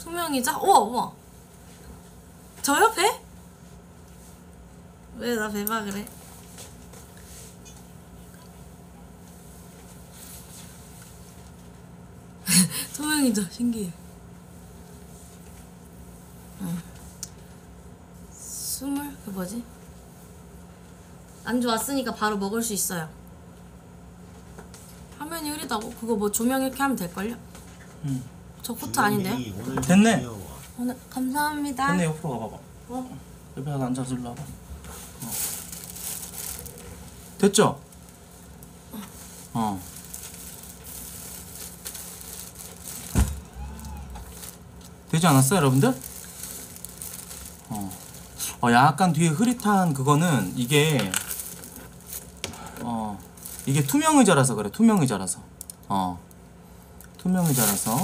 투명이자 우와 우와 저요 배? 왜 나 배박을 해? 투명이자 신기해 응. 스물 그 뭐지? 안주 왔으니까 바로 먹을 수 있어요 화면이 흐리다고? 그거 뭐 조명 이렇게 하면 될걸요? 응. 저 코트 아닌데요? 음. 됐네. 오늘 감사합니다. 근데 옆으로 가봐봐. 어? 옆에 가서 앉아서 일로 와봐. 어. 됐죠? 어. 되지 않았어요, 여러분들? 어. 어, 약간 뒤에 흐릿한 그거는 이게 어 이게 투명 의자라서 그래, 투명 의자라서. 어. 투명 의자라서.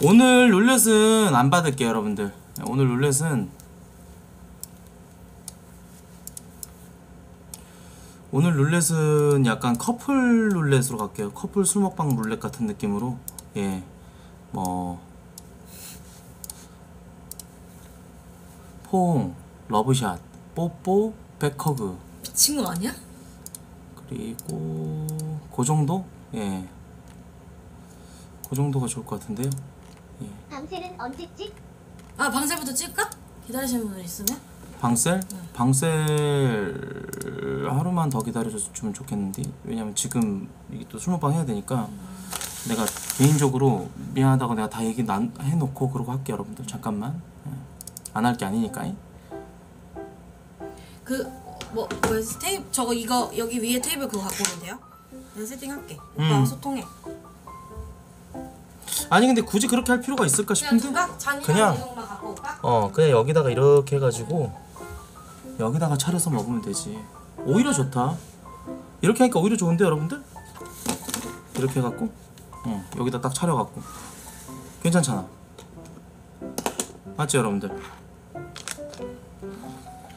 오늘 룰렛은 안 받을게요 여러분들 오늘 룰렛은 오늘 룰렛은 약간 커플 룰렛으로 갈게요 커플 술 먹방 룰렛 같은 느낌으로 예뭐 포옹 러브샷 뽀뽀 백허그 미친 거 아니야? 그리고 그 정도? 예. 그 정도가 좋을 것 같은데요. 방세는 언제 찍? 아 방셀부터 찍을까? 기다리시는 분들 있으면? 방셀? 방셀 하루만 더 기다려줬으면 좋겠는데 왜냐면 지금 이게 또 술먹방 해야 되니까 내가 개인적으로 미안하다고 내가 다 얘기 난 해놓고 그러고 할게 요 여러분들 잠깐만 안 할 게 아니니까 그뭐 뭐였지? 테이프 저거 이거 여기 위에 테이블 그거 갖고 오면 돼요? 내가 세팅할게. 오빠 음. 소통해. 아니 근데 굳이 그렇게 할 필요가 있을까 싶은데? 그냥-? 어 그냥 여기다가 이렇게 해가지고 여기다가 차려서 먹으면 되지. 오히려 좋다. 이렇게 하니까 오히려 좋은데 여러분들? 이렇게 해갖고 어 여기다 딱 차려갖고. 괜찮잖아. 맞지 여러분들?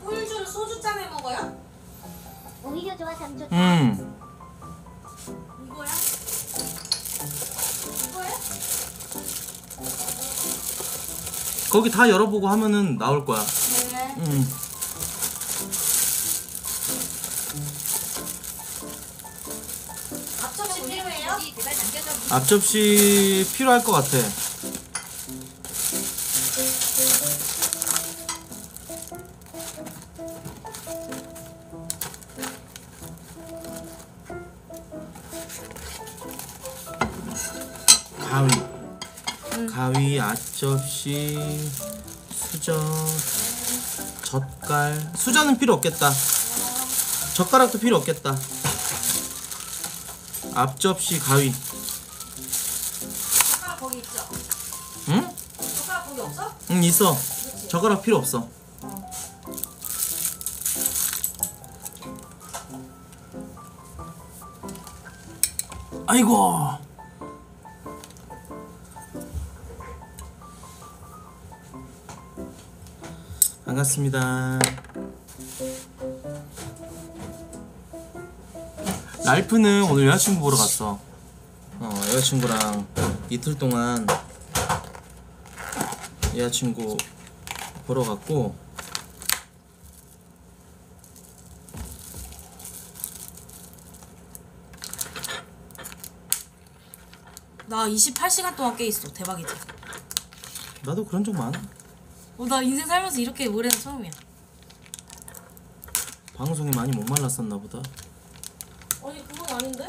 꿀주를 소주 잔에 먹어요? 오히려 좋아 삼조. 음 거기 다 열어보고 하면은 나올 거야 네. 음 앞접시 필요해요? 앞접시 필요할 것 같아 앞접시 수저 젓갈. 수저는 필요 없겠다. 젓가락도 필요 없겠다. 앞접시 가위. 젓가락 거기 있죠? 응? 젓가락 거기 없어? 응 있어. 젓가락 필요 없어. 아이고 반갑습니다 랄프는 오늘 여자친구 보러 갔어 어 여자친구랑 이틀 동안 여자친구 보러 갔고 나 28시간 동안 깨 있어. 대박이지. 나도 그런 적 많아 어, 나 인생 살면서 이렇게 오래는 처음이야. 방송에 많이 못 말랐었나 보다 아니 그건 아닌데?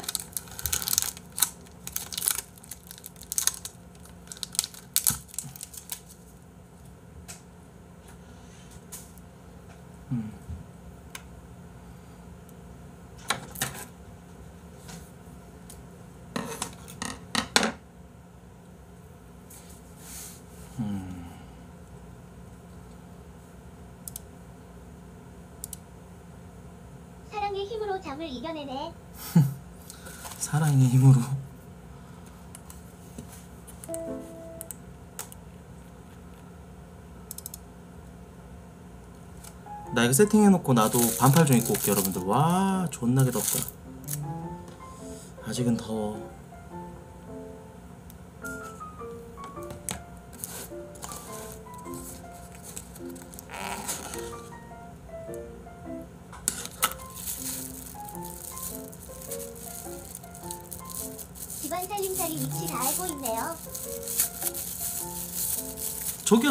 사랑의 잠을 이겨내네. 사랑의 힘으로. 나 이거 세팅해놓고 나도 반팔 좀 입고 올게 여러분들. 와 존나게 덥다. 아직은 더워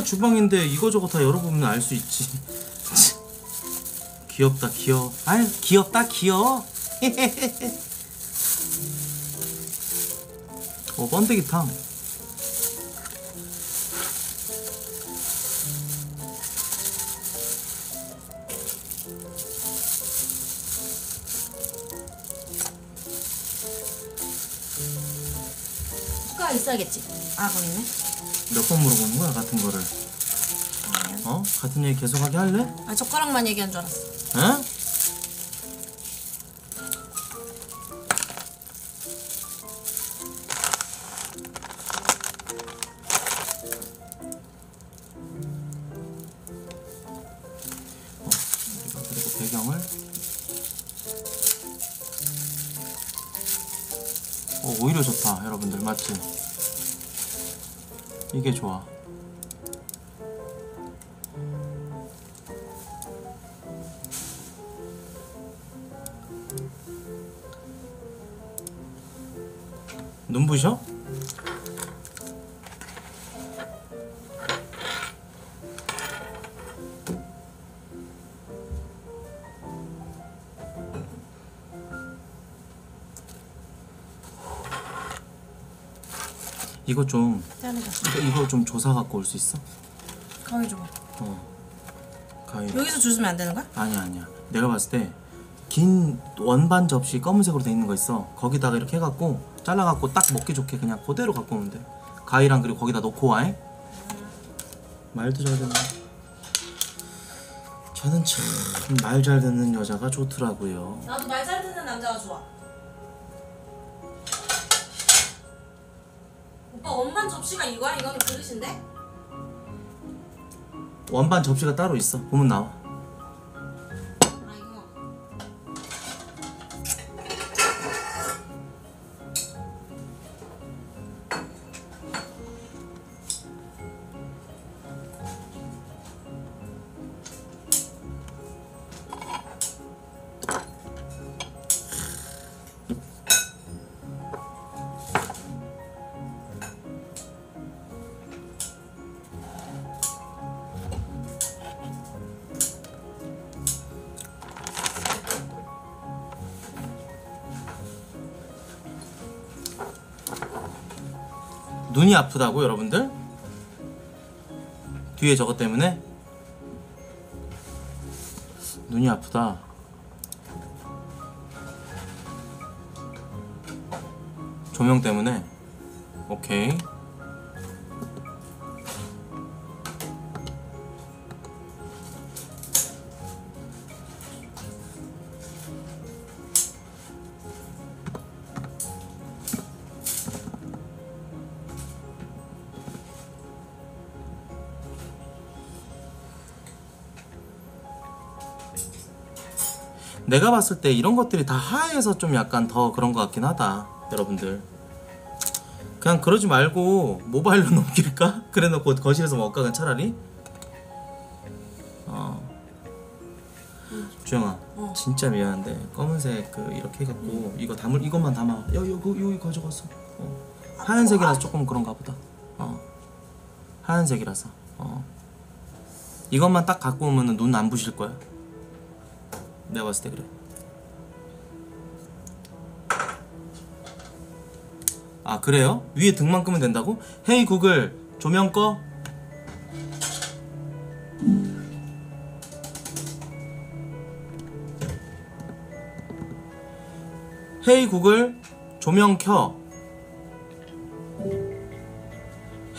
저기야 주방인데 이거저거 다 열어보면 알 수 있지. 귀엽다 귀여워. 아유 귀엽다 귀여워. 어 번데기탕. 숟가락 있어야겠지. 아 거기 있네. 몇 번 물어보는 거야 같은 거를. 어? 같은 얘기 계속하게 할래? 아 젓가락만 얘기한 줄 알았어. 에? 어, 우리가 그리고 배경을 어, 오히려 좋다 여러분들 맞지? 이게 좋아 눈부셔? 이거 좀 짜내자. 이거, 이거 좀 조사 갖고 올 수 있어? 가위 줘봐. 어 가위 여기서 주시면 안 되는 거야? 아니야 아니야 내가 봤을 때 긴 원반 접시 검은색으로 돼 있는 거 있어 거기다가 이렇게 해갖고 잘라갖고 딱 먹기 좋게 그냥 그대로 갖고 오면 돼 가위랑 그리고 거기다 놓고 와잉 말도 잘 듣네 저는 참 말 잘 듣는 여자가 좋더라고요 나도 말 잘 듣는 남자가 좋아. 접시가 이거야? 이거는 그릇인데? 원반 접시가 따로 있어 보면 나와 눈이 아프다고 여러분들? 뒤에 저것 때문에? 눈이 아프다 조명 때문에? 오케이 내가 봤을 때 이런 것들이 다 하에서 좀 약간 더 그런 것 같긴 하다 여러분들. 그냥 그러지 말고 모바일로 넘길까? 그래 놓고 거실에서 먹을까 그냥 차라리? 어. 주영아 어. 진짜 미안한데 검은색 그 이렇게 해갖고 이거 담을 이것만 담아. 여 여기 여기 가져갔어. 어. 하얀색이라서 조금 그런가 보다. 어. 하얀색이라서. 어. 이것만 딱 갖고 오면은 눈안 부실 거야 내가 봤을 때 그래. 아 그래요? 위에 등만 끄면 된다고? 헤이 구글 조명 꺼. 헤이 구글 조명 켜.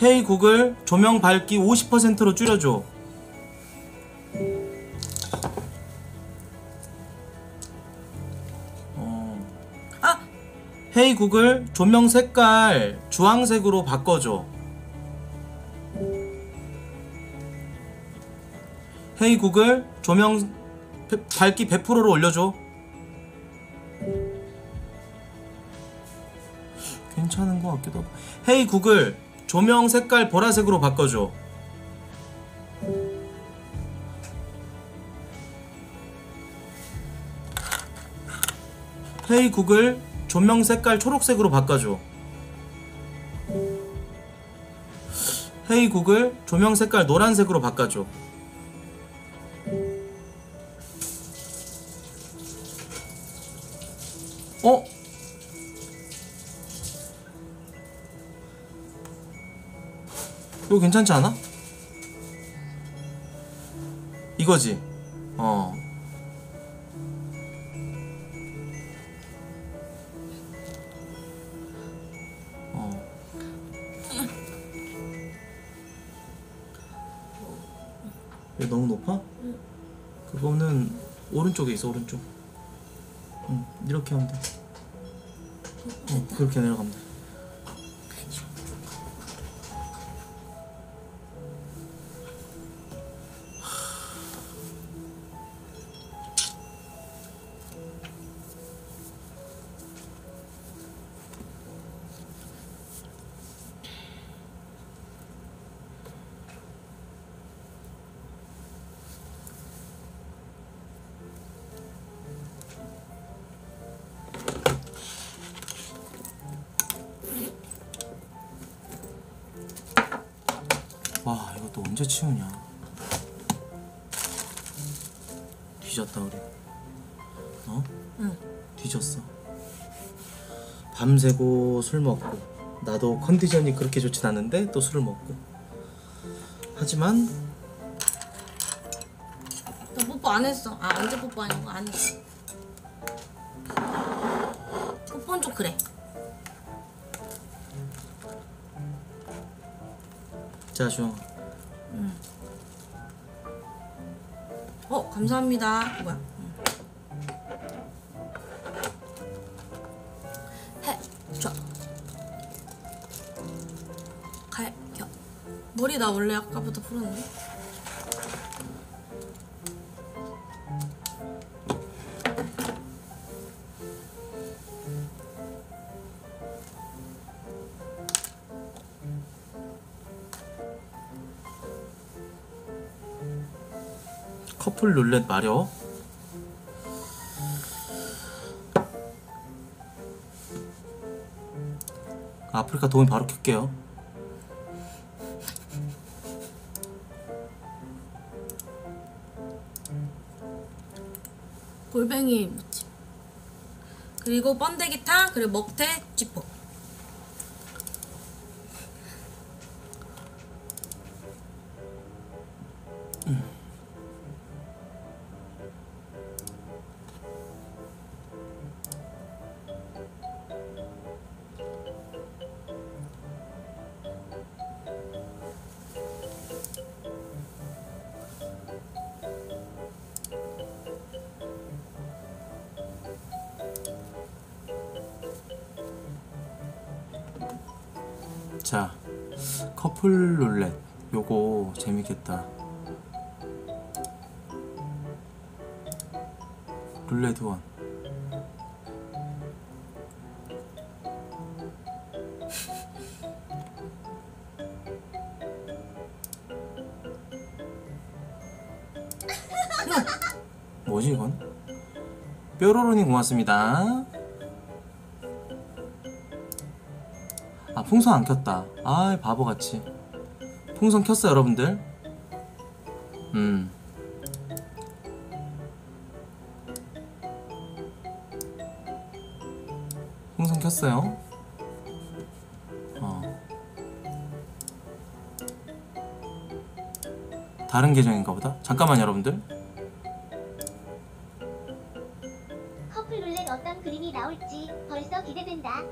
헤이 구글 조명 밝기 50%로 줄여줘. 헤이 구글 조명 색깔 주황색으로 바꿔줘. 헤이 구글 조명 배- 밝기 100%로 올려줘. 괜찮은 것 같기도 하고. 헤이 구글 조명 색깔 보라색으로 바꿔줘. 헤이 구글 조명 색깔 초록색으로 바꿔줘. 헤이 hey 구글. 조명 색깔 노란색으로 바꿔줘. 어? 이거 괜찮지 않아? 이거지. 어. 오른쪽에 있어 오른쪽. 응 이렇게 하면 돼. 어 그렇게 내려가면 돼. 밤새고 술 먹고 나도 컨디션이 그렇게 좋진 않은데 또 술을 먹고 하지만 나 뽀뽀 안 했어. 아 언제 뽀뽀하냐고 안 했어. 뽀뽀는 좀 그래. 자 주영아 어 감사합니다. 뭐야? 머리 나 원래 아까부터 풀었는데. 커플 룰렛 마려? 아프리카 도움 바로 켤게요 그리고 번데기탕, 그리고 먹태, 쥐포. 재밌겠다. 룰렛 원. 뭐지 이건? 뾰로로님 고맙습니다. 아 풍선 안 켰다. 아 바보같이 풍선 켰어 여러분들. 음. 풍선 켰어요. 어. 다른 계정인가 보다? 잠깐만 여러분들. 커플 룰렛 어떤 그림이 나올지 벌써 기대된다.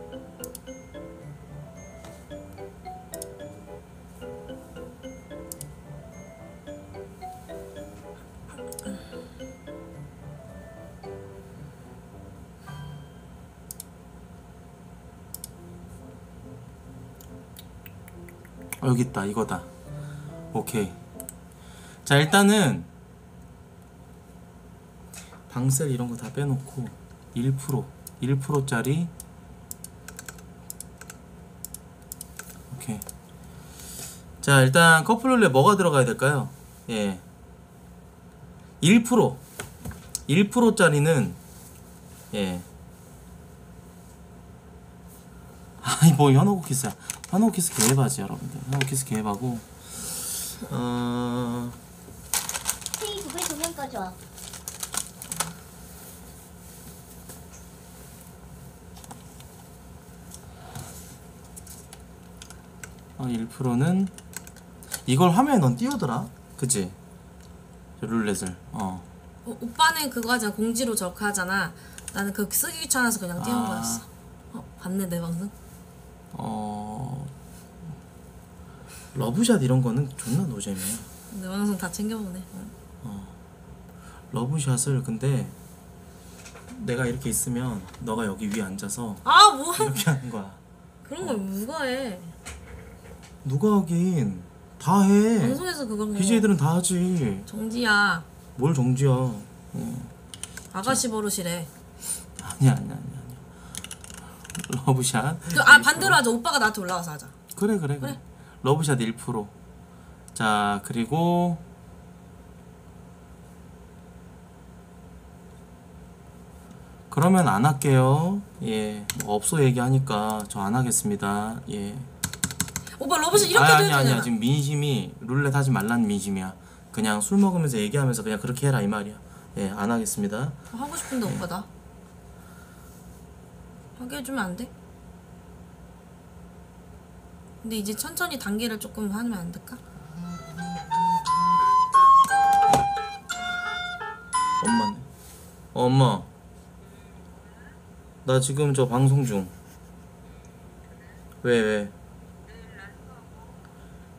여기 있다 이거다. 오케이. 자 일단은 방셀 이런 거 다 빼놓고 1% 1%짜리. 오케이. 자 일단 커플룰렛 뭐가 들어가야 될까요? 예. 1% 1%짜리는 예. 아니 뭐 현호구 키스야 현호구 키스 개해바지 여러분들. 현호구 키스 개해바고. 어 페이북을 조명 꺼줘. 어, 1%는 이걸 화면에 넌 띄우더라. 그치? 룰렛을. 어. 어, 오빠는 그거 하잖아. 공지로 저렇게 하잖아. 나는 그 쓰기 귀찮아서 그냥 띄운 아. 거였어. 어 봤네 내 방송. 어... 러브샷 이런 거는 존나 노잼이야 내 방송 다 챙겨보네 어. 러브샷을 근데 내가 이렇게 있으면 너가 여기 위에 앉아서 아 뭐야 이렇게 하는 거야 그런 걸 누가 해 누가 하긴 다 해. 방송에서 그건 거 BJ들은 다 하지. 정지야 뭘 정지야. 어. 아가씨 버릇이래 아니야 아니야 아니야. 아니야. 러브샷. 그, 아 반대로 하자 오빠가 나한테 올라가서 하자 그래 그래 그래. 그래. 러브샷 1%. 자 그리고 그러면 안 할게요. 예, 뭐 업소 얘기하니까 저 안 하겠습니다. 예. 오빠 러브샷 이렇게 아니, 도 아니 아니야 지금 민심이 룰렛 하지 말라는 민심이야 그냥 술 먹으면서 얘기하면서 그냥 그렇게 해라 이 말이야 예 안 하겠습니다 하고 싶은데 오빠 나 하게 해주면 안 돼? 근데 이제 천천히 단계를 조금 하면 안 될까? 엄마네 어, 엄마 나 지금 저 방송 중 왜, 왜?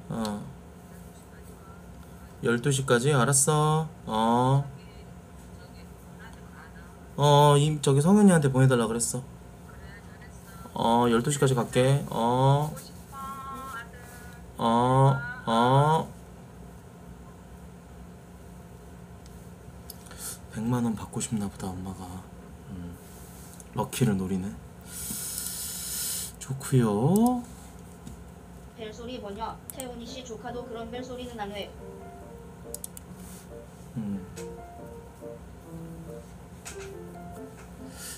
어. 12시까지? 알았어. 어. 어, 임, 저기 성현이한테 보내 달라 그랬어. 어, 12시까지 갈게. 어. 어, 어. 100만원 받고 싶나 보다, 엄마가. 음. 럭키를 노리네. 좋구요. 벨소리 뭐냐? 태훈이 씨 조카도 그런 벨소리는 안 해. 음.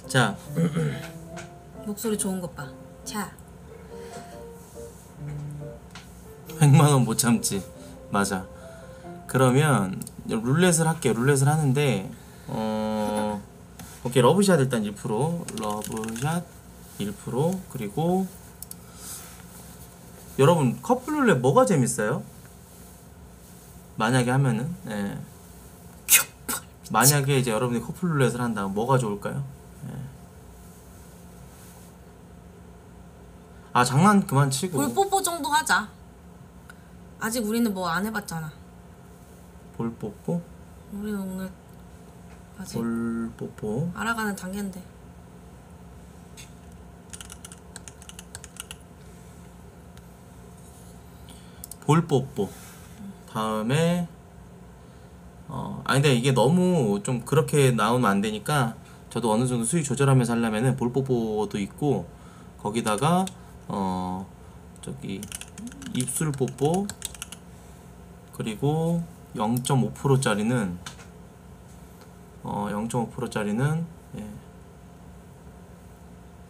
자, 목소리 좋은 것 봐. 자, 100만 원 못 참지. 맞아. 그러면 룰렛을 할게. 룰렛을 하는데 어 오케이 러브샷 일단 1% 러브샷 1% 그리고 여러분 커플 룰렛 뭐가 재밌어요? 만약에 하면은 예. 만약에 이제 여러분이 커플 룰렛을 한다면 뭐가 좋을까요? 예. 아 장난 그만 치고 볼 뽀뽀 정도 하자. 아직 우리는 뭐 안 해봤잖아. 볼 뽀뽀 우리는 오늘 아직 볼 뽀뽀 알아가는 단계인데. 볼 뽀뽀 다음에 어 아니 근데 이게 너무 좀 그렇게 나오면 안 되니까 저도 어느 정도 수위 조절하면서 하려면은 볼 뽀뽀도 있고 거기다가 어 저기 입술 뽀뽀 그리고 0.5%짜리는 어 0.5%짜리는 예.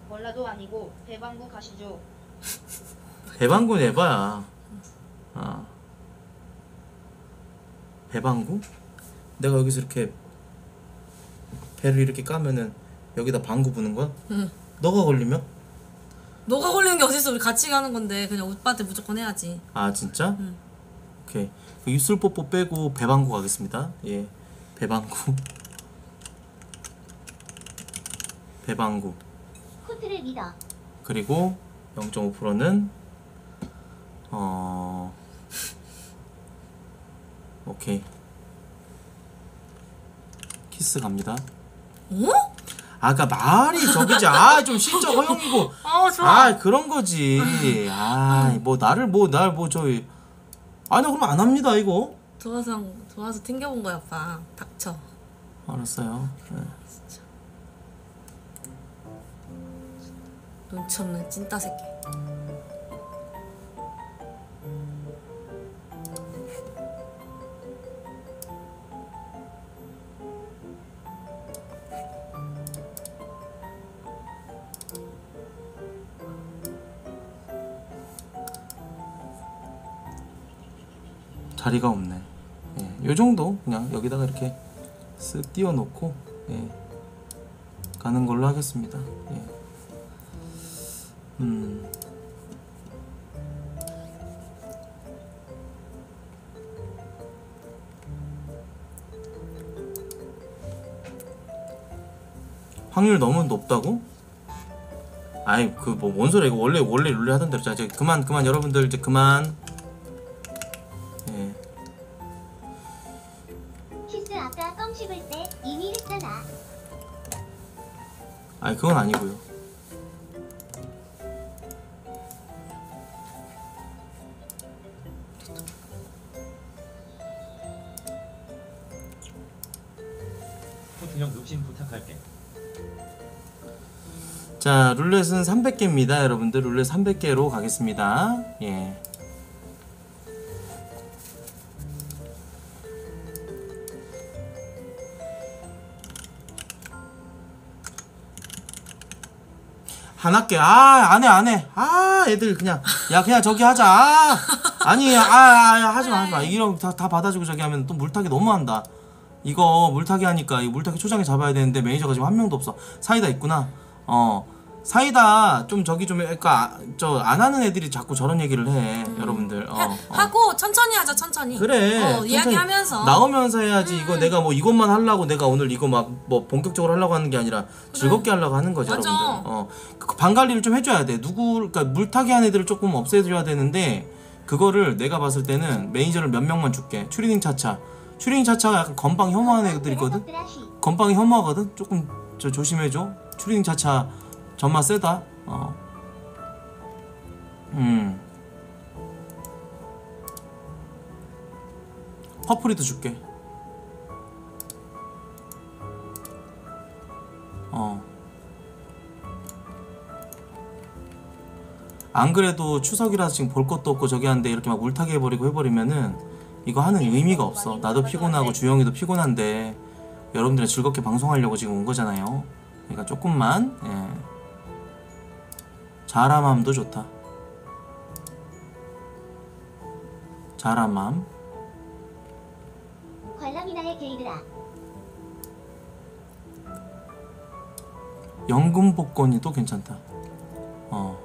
몰라도 아니고 대방구 가시죠. 배방구 내봐야. 아. 배방구? 내가 여기서 이렇게 배를 이렇게 까면은 여기다 방구 부는 거야? 응. 너가 걸리면? 너가 걸리는 게 어딨어? 우리 같이 가는 건데 그냥 오빠한테 무조건 해야지. 아 진짜? 응. 오케이. 그 입술 뽀뽀 빼고 배방구 가겠습니다. 예. 배방구. 배방구. 코트를 믿어. 그리고 0.5%는 어 오케이 키스 갑니다. 어? 아까 말이 저기지 아 좀 신적 허용이고 아 좋아. 아 그런 거지 아 뭐 나를 뭐 날 뭐 저기 아니 그럼 안 합니다 이거 도와서 도와서 튕겨본 거야 오빠. 닥쳐. 알았어요 네. 눈치 없는 찐따 새끼. 자리가 없네. 예, 요 정도 그냥 여기다가 이렇게 쓱 띄워 놓고 예, 가는 걸로 하겠습니다. 예. 음. 확률 너무 높다고? 아이 그 뭐 뭔 소리야 이거 원래 원래 룰레 하던 대로 자 이제 그만 그만 여러분들 이제 그만 그건 아니고요. 포트형 눕신 부탁할게. 자 룰렛은 300개입니다 여러분들 룰렛 300개로 가겠습니다 예 하나께 아 안 해 안 해. 아 애들 그냥. 야 그냥 저기 하자. 아 아니 아, 아 하지 마 하지 마. 이런 다, 다 받아주고 저기 하면 또 물타기 너무한다. 이거 물타기 하니까 이 물타기 초장에 잡아야 되는데 매니저가 지금 한 명도 없어. 사이다 있구나. 어 사이다 좀 저기 좀 그러니까 저안 하는 애들이 자꾸 저런 얘기를 해 여러분들 어, 하, 어. 하고 천천히 하자 천천히. 그래 어, 천천히 이야기하면서. 음. 나오면서 해야지 이거 내가 뭐 이것만 하려고 내가 오늘 이거 막 뭐 본격적으로 하려고 하는 게 아니라 즐겁게 하려고 하는 거지 맞아. 여러분들 어, 그 방관리를 좀 해줘야 돼 누구 그러니까 물타기 한 애들을 조금 없애줘야 되는데 그거를 내가 봤을 때는 매니저를 몇 명만 줄게 추리닝 차차 추리닝 차차가 약간 건방 혐오하는 애들 있거든 녀석들아, 쉬. 건방이 혐오하거든 조금 저 조심해줘 추리닝 차차 전마 세다 어. 음 퍼플이도 줄게 어. 안 그래도 추석이라서 지금 볼 것도 없고 저기 하는데 이렇게 막 물타기 해버리고 해버리면은 이거 하는 의미가 없어. 나도 피곤하고 주영이도 피곤한데 여러분들이 즐겁게 방송하려고 지금 온 거잖아요. 그러니까 조금만 예. 자라맘도 좋다. 자라맘. 관람이나의 게이드라. 연금 복권이 또 괜찮다. 어.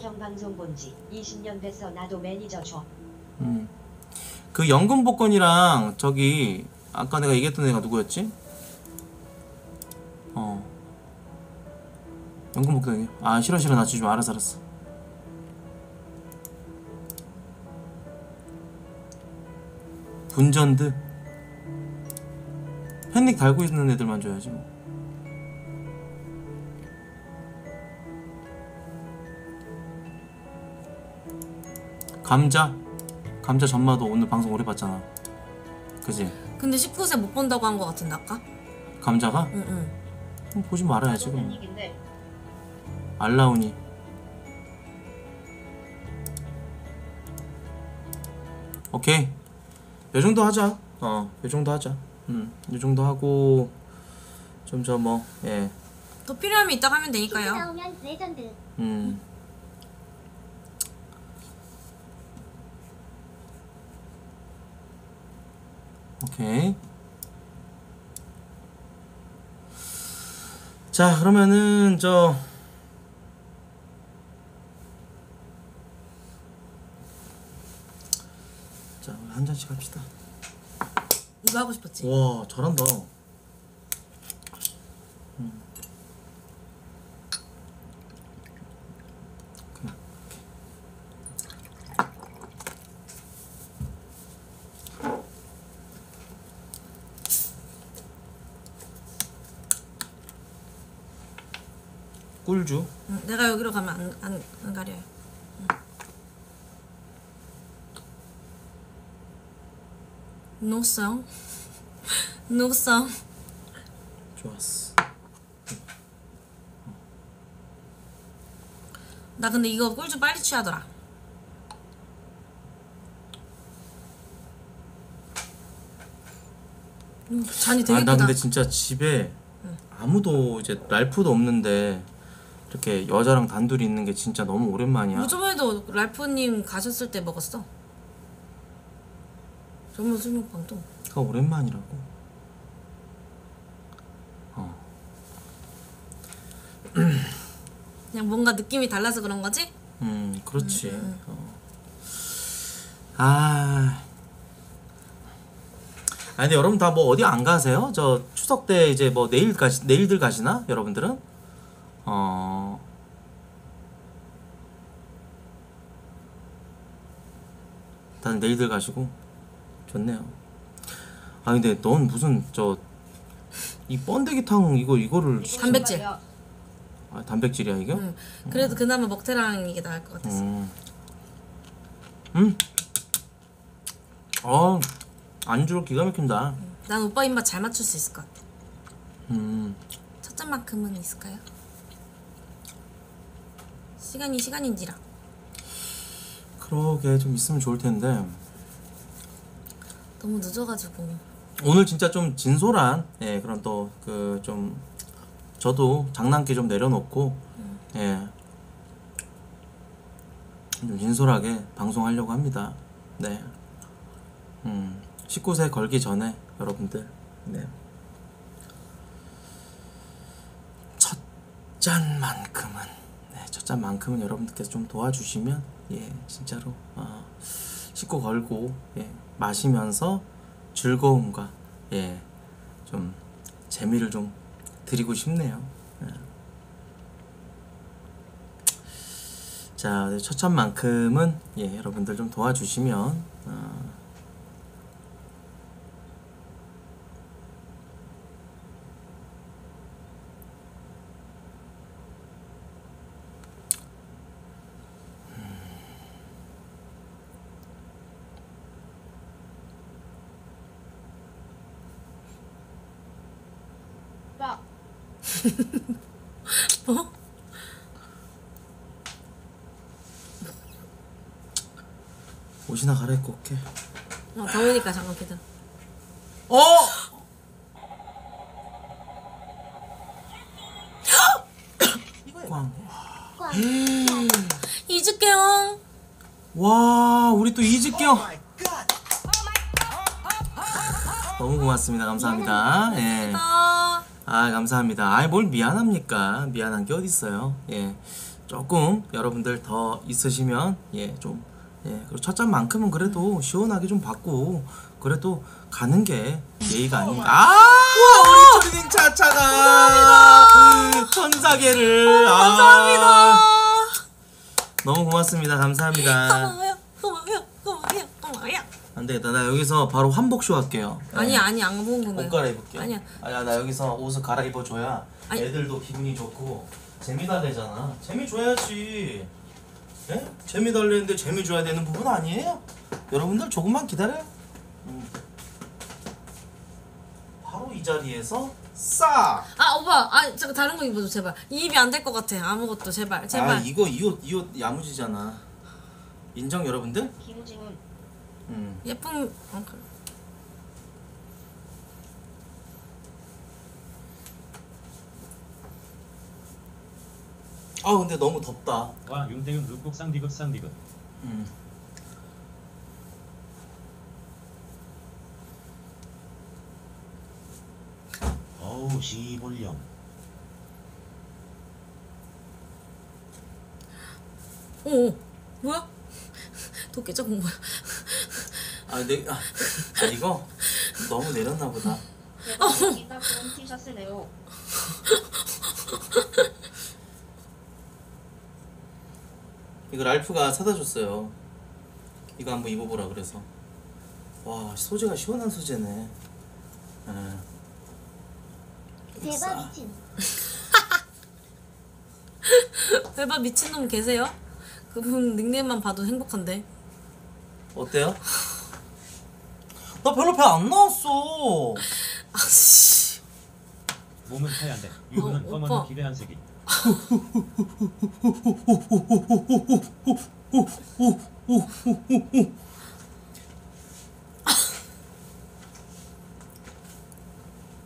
형 방송 본지 20년 돼서 나도 매니저 줘. 음. 그 연금 복권이랑 저기 아까 내가 얘기했던 애가 누구였지? 연금 복권이. 아 싫어 싫어 나 지금 알아서 알았어. 분전드. 팬닉 달고 있는 애들만 줘야지 뭐. 감자. 감자 전마도 오늘 방송 오래 봤잖아. 그지? 근데 19세 못 본다고 한 거 같은데 아까? 감자가? 응응. 그럼 보지 말아야지 그럼. 알라우니. 오케이. 요 정도 하자. 어, 요 정도 하자. 음, 요 정도 하고 좀 저 뭐, 예, 더 필요하면 이따 하면 되니까요. 나오면 레전드. 음. 오케이. 자, 그러면은 저 잔씩 합시다. 이거 하고 싶었지. 와, 잘한다. 그냥. 꿀주. 응, 내가 여기로 가면 안, 안, 안 가려요. 노성. 노성. 좋았어. 나 근데 이거 꿀주 빨리 취하더라. 음, 잔이 되게 아, 나 크다. 근데 진짜 집에 아무도 이제 랄프도 없는데 이렇게 여자랑 단둘이 있는 게 진짜 너무 오랜만이야. 요즘에도 랄프님 가셨을 때 먹었어. 전문 술 먹방도. 그가 오랜만이라고. 어. 그냥 뭔가 느낌이 달라서 그런 거지? 음, 그렇지. 어. 아. 아 근데 여러분 다 뭐 어디 안 가세요? 저 추석 때 이제 뭐 내일 가시 내일들 가시나? 여러분들은? 어. 다들 내일들 가시고 좋네요. 아 근데 넌 무슨 저 이 번데기탕 이거 이거를 시켜- 단백질. 아, 단백질이야 이게? 응. 그래도 그나마 먹태랑 이게 나을 것 같았어. 음. 음. 어, 안주로 기가 막힌다. 난 오빠 입맛 잘 맞출 수 있을 것 같아. 음. 첫 잔만큼은 있을까요? 시간이 시간인지라. 그러게 좀 있으면 좋을 텐데. 너무 늦어가지고. 오늘 진짜 좀 진솔한 예, 그런 또 그 좀 저도 장난기 좀 내려놓고 예. 좀 진솔하게 방송하려고 합니다. 네. 음. 19세 걸기 전에 여러분들 네. 첫 잔만큼은 네, 첫 잔만큼은 여러분들께서 좀 도와주시면 예, 진짜로 어, 씻고 걸고 예, 마시면서 즐거움과 예, 좀 재미를 좀 드리고 싶네요. 예. 자, 첫 잔만큼은 예, 여러분들 좀 도와주시면 어, 오빠 뭐? 옷이나 갈아입고 올게. 어, 더우니까 잠깐 기다려. 어! 꽝. 꽝. 이즈케형. 와, 우리 또 이직경. 너무 고맙습니다. 감사합니다. 예. 아, 아, 감사합니다. 아, 뭘 미안합니까? 미안한 게 어딨어요. 예. 조금 여러분들 더 있으시면 예, 좀 예, 그리고 첫 잔만큼은 그래도 시원하게 좀 받고 그래도 가는 게 예의가 아닌가. 아, 우리 초리님 차차가 천사계를 감사합니다. 너무 고맙습니다. 감사합니다. 고마워요, 고마워요, 고마워요, 고마워요. 안 되겠다. 나 여기서 바로 한복쇼 할게요. 아니 아니 안 궁금해. 옷 갈아입을게. 아니야. 아니야 나 여기서 옷을 갈아입어줘야 아니. 애들도 기분이 좋고 재미 달래잖아. 재미 줘야지. 예? 재미 달래는데 재미 줘야 되는 부분 아니에요? 여러분들 조금만 기다려. 음. 바로 이 자리에서 싸. 아 오빠, 아 잠깐 다른 거 입어줘 제발. 이 입이 안 될 것 같아. 아무것도 제발, 제발. 아 이거 이 옷 이 옷 야무지잖아. 인정 여러분들? 김우진은 음. 예쁜. 어, 그래. 아 근데 너무 덥다. 와 윤태윤 룩북 쌍디귿 쌍디귿 음. 어우 시볼령 오, 오, 뭐야? 도끼 저건 뭐야? 아 근데 아, 아, 이거 너무 내렸나 보다. 그런 티셔츠 내요. 이거 랄프가 사다 줬어요. 이거 한번 입어보라 그래서. 와 소재가 시원한 소재네. 예. 대박 미친. 대박 미친놈 계세요? 그분 닉네임만 봐도 행복한데. 어때요? 나 별로 배 안 나왔어. 아씨. 몸은 하얀데 유부는 어, 검은 오빠. 기레한 색이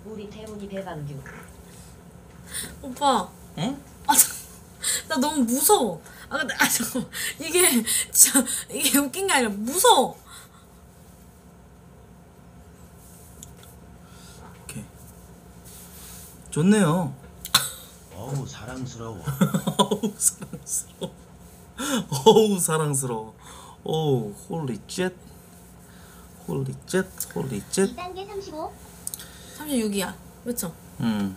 우리 태훈이 배방규 오빠. 응? 아, 참. 나 너무 무서워. 아 근데 아 잠깐 이게 진짜 이게 웃긴 게 아니라 무서워. 오케이. 좋네요. 어우 사랑스러워. 어우 사랑스러워. 어우 사랑스러워. 어우 holy shit. holy shit. holy shit. 2단계 35 36이야. 그쵸? 음.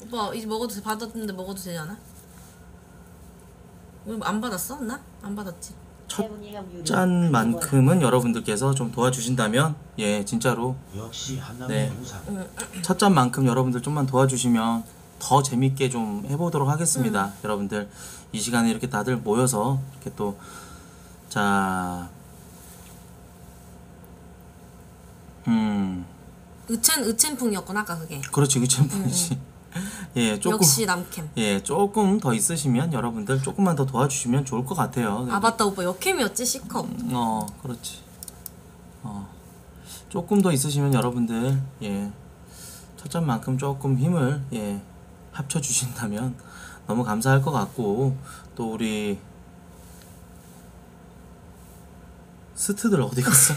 오빠 이제 먹어도 돼. 받았는데 먹어도 되지 않아? 왜안 받았어? 나? 안 받았지. 첫. 짠만큼은 여러분들께서 좀 도와주신다면 예 진짜로 역시 한남의 네. 우상. 첫 잔만큼 여러분들 좀만 도와주시면 더 재밌게 좀 해보도록 하겠습니다. 여러분들 이 시간에 이렇게 다들 모여서 이렇게 또 자, 음, 의첸 의첸풍이었구나 아까 그게. 그렇지 그 챔프이지. 예, 조금 역시 남캠. 예, 조금 더 있으시면 여러분들 조금만 더 도와주시면 좋을 것 같아요. 아 맞다 오빠 역캠이었지 C컵. 어, 그렇지. 어, 조금 더 있으시면 여러분들 예, 첫 잔만큼 조금 힘을 예 합쳐 주신다면 너무 감사할 것 같고 또 우리 스트들 어디 갔어?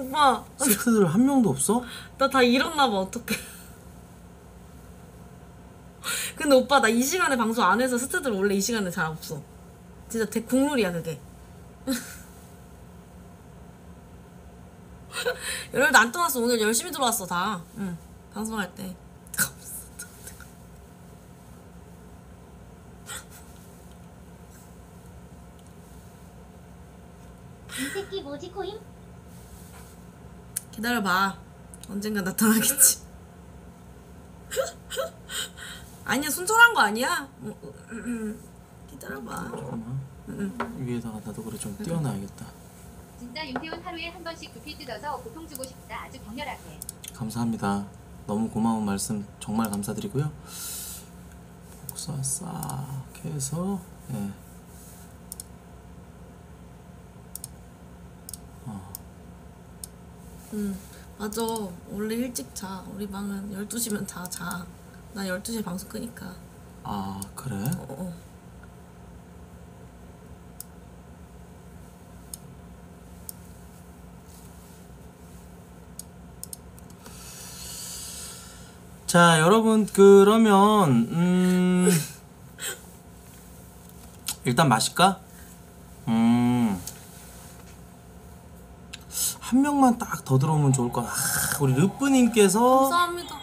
오빠 스트들 한 명도 없어? 나 다 잃었나 봐 어떡해. 근데 오빠 나 이 시간에 방송 안 해서 스트들 원래 이 시간에 잘 없어. 진짜 대 국룰이야 그게. 열흘도 안 떠났어 오늘 열심히 들어왔어 다. 응 방송할 때. 이 새끼 뭐지 코임? 기다려봐. 언젠가 나타나겠지. 아니야 순전한 거 아니야. 음, 음, 음. 기다려봐. 잠깐만 위에다가 나도 그래 좀 띄워놔야겠다. 진짜 윤태훈 하루에 한 번씩 두피 뜯어서 고통 주고 싶다. 아주 격렬하게. 감사합니다. 너무 고마운 말씀 정말 감사드리고요. 복사 싹 해서 예. 응 맞아 원래 일찍 자 우리 방은 12시면 다 자. 나 12시에 방송 끄니까. 아 그래? 어, 어. 자 여러분 그러면 음 일단 마실까? 음한 명만 딱 더 들어오면 좋을 것 같아. 아, 우리 르프님께서 감사합니다.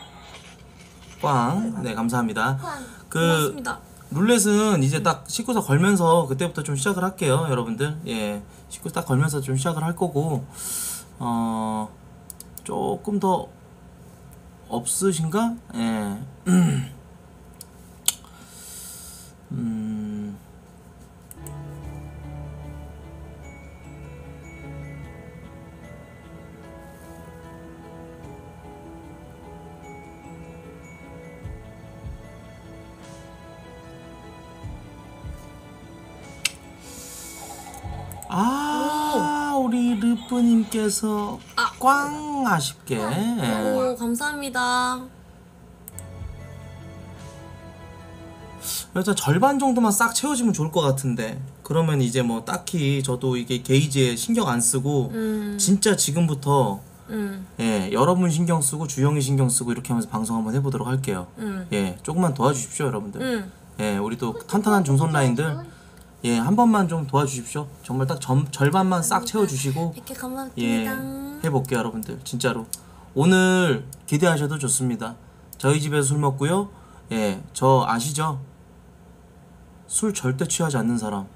꽝. 네 감사합니다. 꽝그 고맙습니다. 룰렛은 이제 딱 19사 걸면서 그때부터 좀 시작을 할게요, 여러분들. 예, 19사 딱 걸면서 좀 시작을 할 거고, 어, 조금 더 없으신가? 예. 르프님께서 꽝 아쉽게. 예. 오 감사합니다. 일단 절반 정도만 싹 채워지면 좋을 것 같은데 그러면 이제 뭐 딱히 저도 이게 게이지에 신경 안 쓰고 음, 진짜 지금부터 음, 예 여러분 신경 쓰고 주영이 신경 쓰고 이렇게 하면서 방송 한번 해보도록 할게요 음, 예 조금만 도와주십시오 여러분들 음. 예 우리 또 탄탄한 중손 라인들 예 한 번만 좀 도와주십시오. 정말 딱 점, 절반만 싹 채워주시고 이렇게 예 감사합니다. 해볼게요 여러분들. 진짜로. 오늘 기대하셔도 좋습니다. 저희 집에서 술 먹고요. 예 저 아시죠? 술 절대 취하지 않는 사람.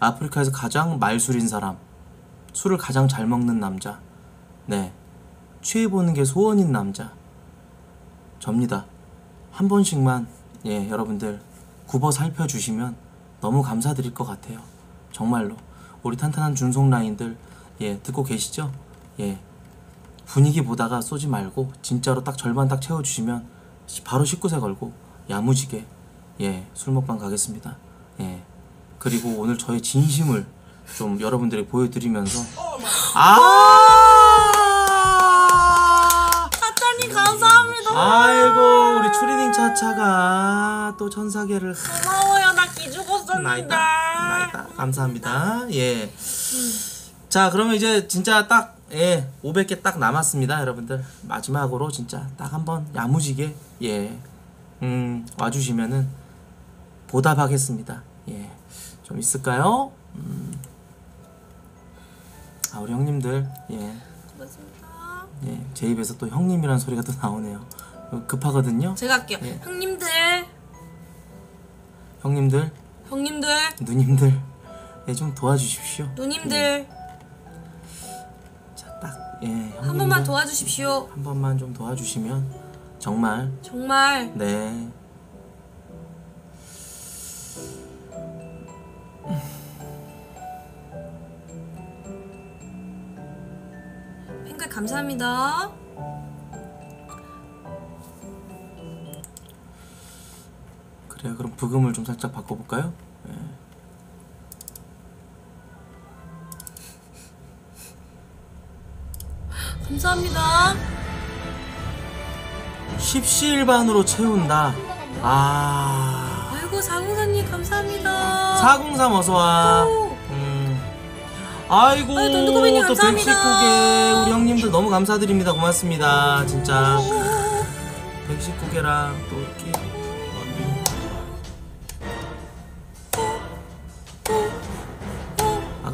아프리카에서 가장 말술인 사람. 술을 가장 잘 먹는 남자. 네. 취해보는 게 소원인 남자. 접니다. 한 번씩만 예 여러분들 굽어 살펴주시면 너무 감사드릴 것 같아요. 정말로. 우리 탄탄한 준송 라인들 예 듣고 계시죠? 예. 분위기 보다가 쏘지 말고 진짜로 딱 절반 딱 채워주시면 시- 바로 19세 걸고 야무지게 예술 먹방 가겠습니다. 예. 그리고 오늘 저의 진심을 좀 여러분들이 보여드리면서 아! 사장님 감사합니다. 아이고 우리 추리닝 차차가 또 천사계를 고마워요. 나 기죽었었는데. 나이다 나이다 감사합니다 예. 자 그러면 이제 진짜 딱 예, 500개 딱 남았습니다 여러분들 마지막으로 진짜 딱 한번 야무지게 예, 음, 와주시면은 보답하겠습니다 예, 좀 있을까요? 음. 아 우리 형님들 예, 고맙습니다. 예, 제 입에서 또 형님이란 소리가 또 나오네요 급하거든요 제가 할게요. 예. 형님들, 형님들 형님들, 누님들. 예, 좀 도와주십시오. 누님들. 딱 예, 형님들 한 번만 도와주십시오. 한 번만 좀 도와주시면 정말. 정말. 네. 팬클 감사합니다. 그래요 그럼 부금을 좀 살짝 바꿔볼까요? 예. 감사합니다. 십시일반으로 채운다 아 아이고 사공사님 감사합니다. 403 어서 와 오, 음. 아이고 아유, 돈두꺼비님 또 감사합니다. 119개 우리 형님들 너무 감사드립니다 고맙습니다 진짜 119개랑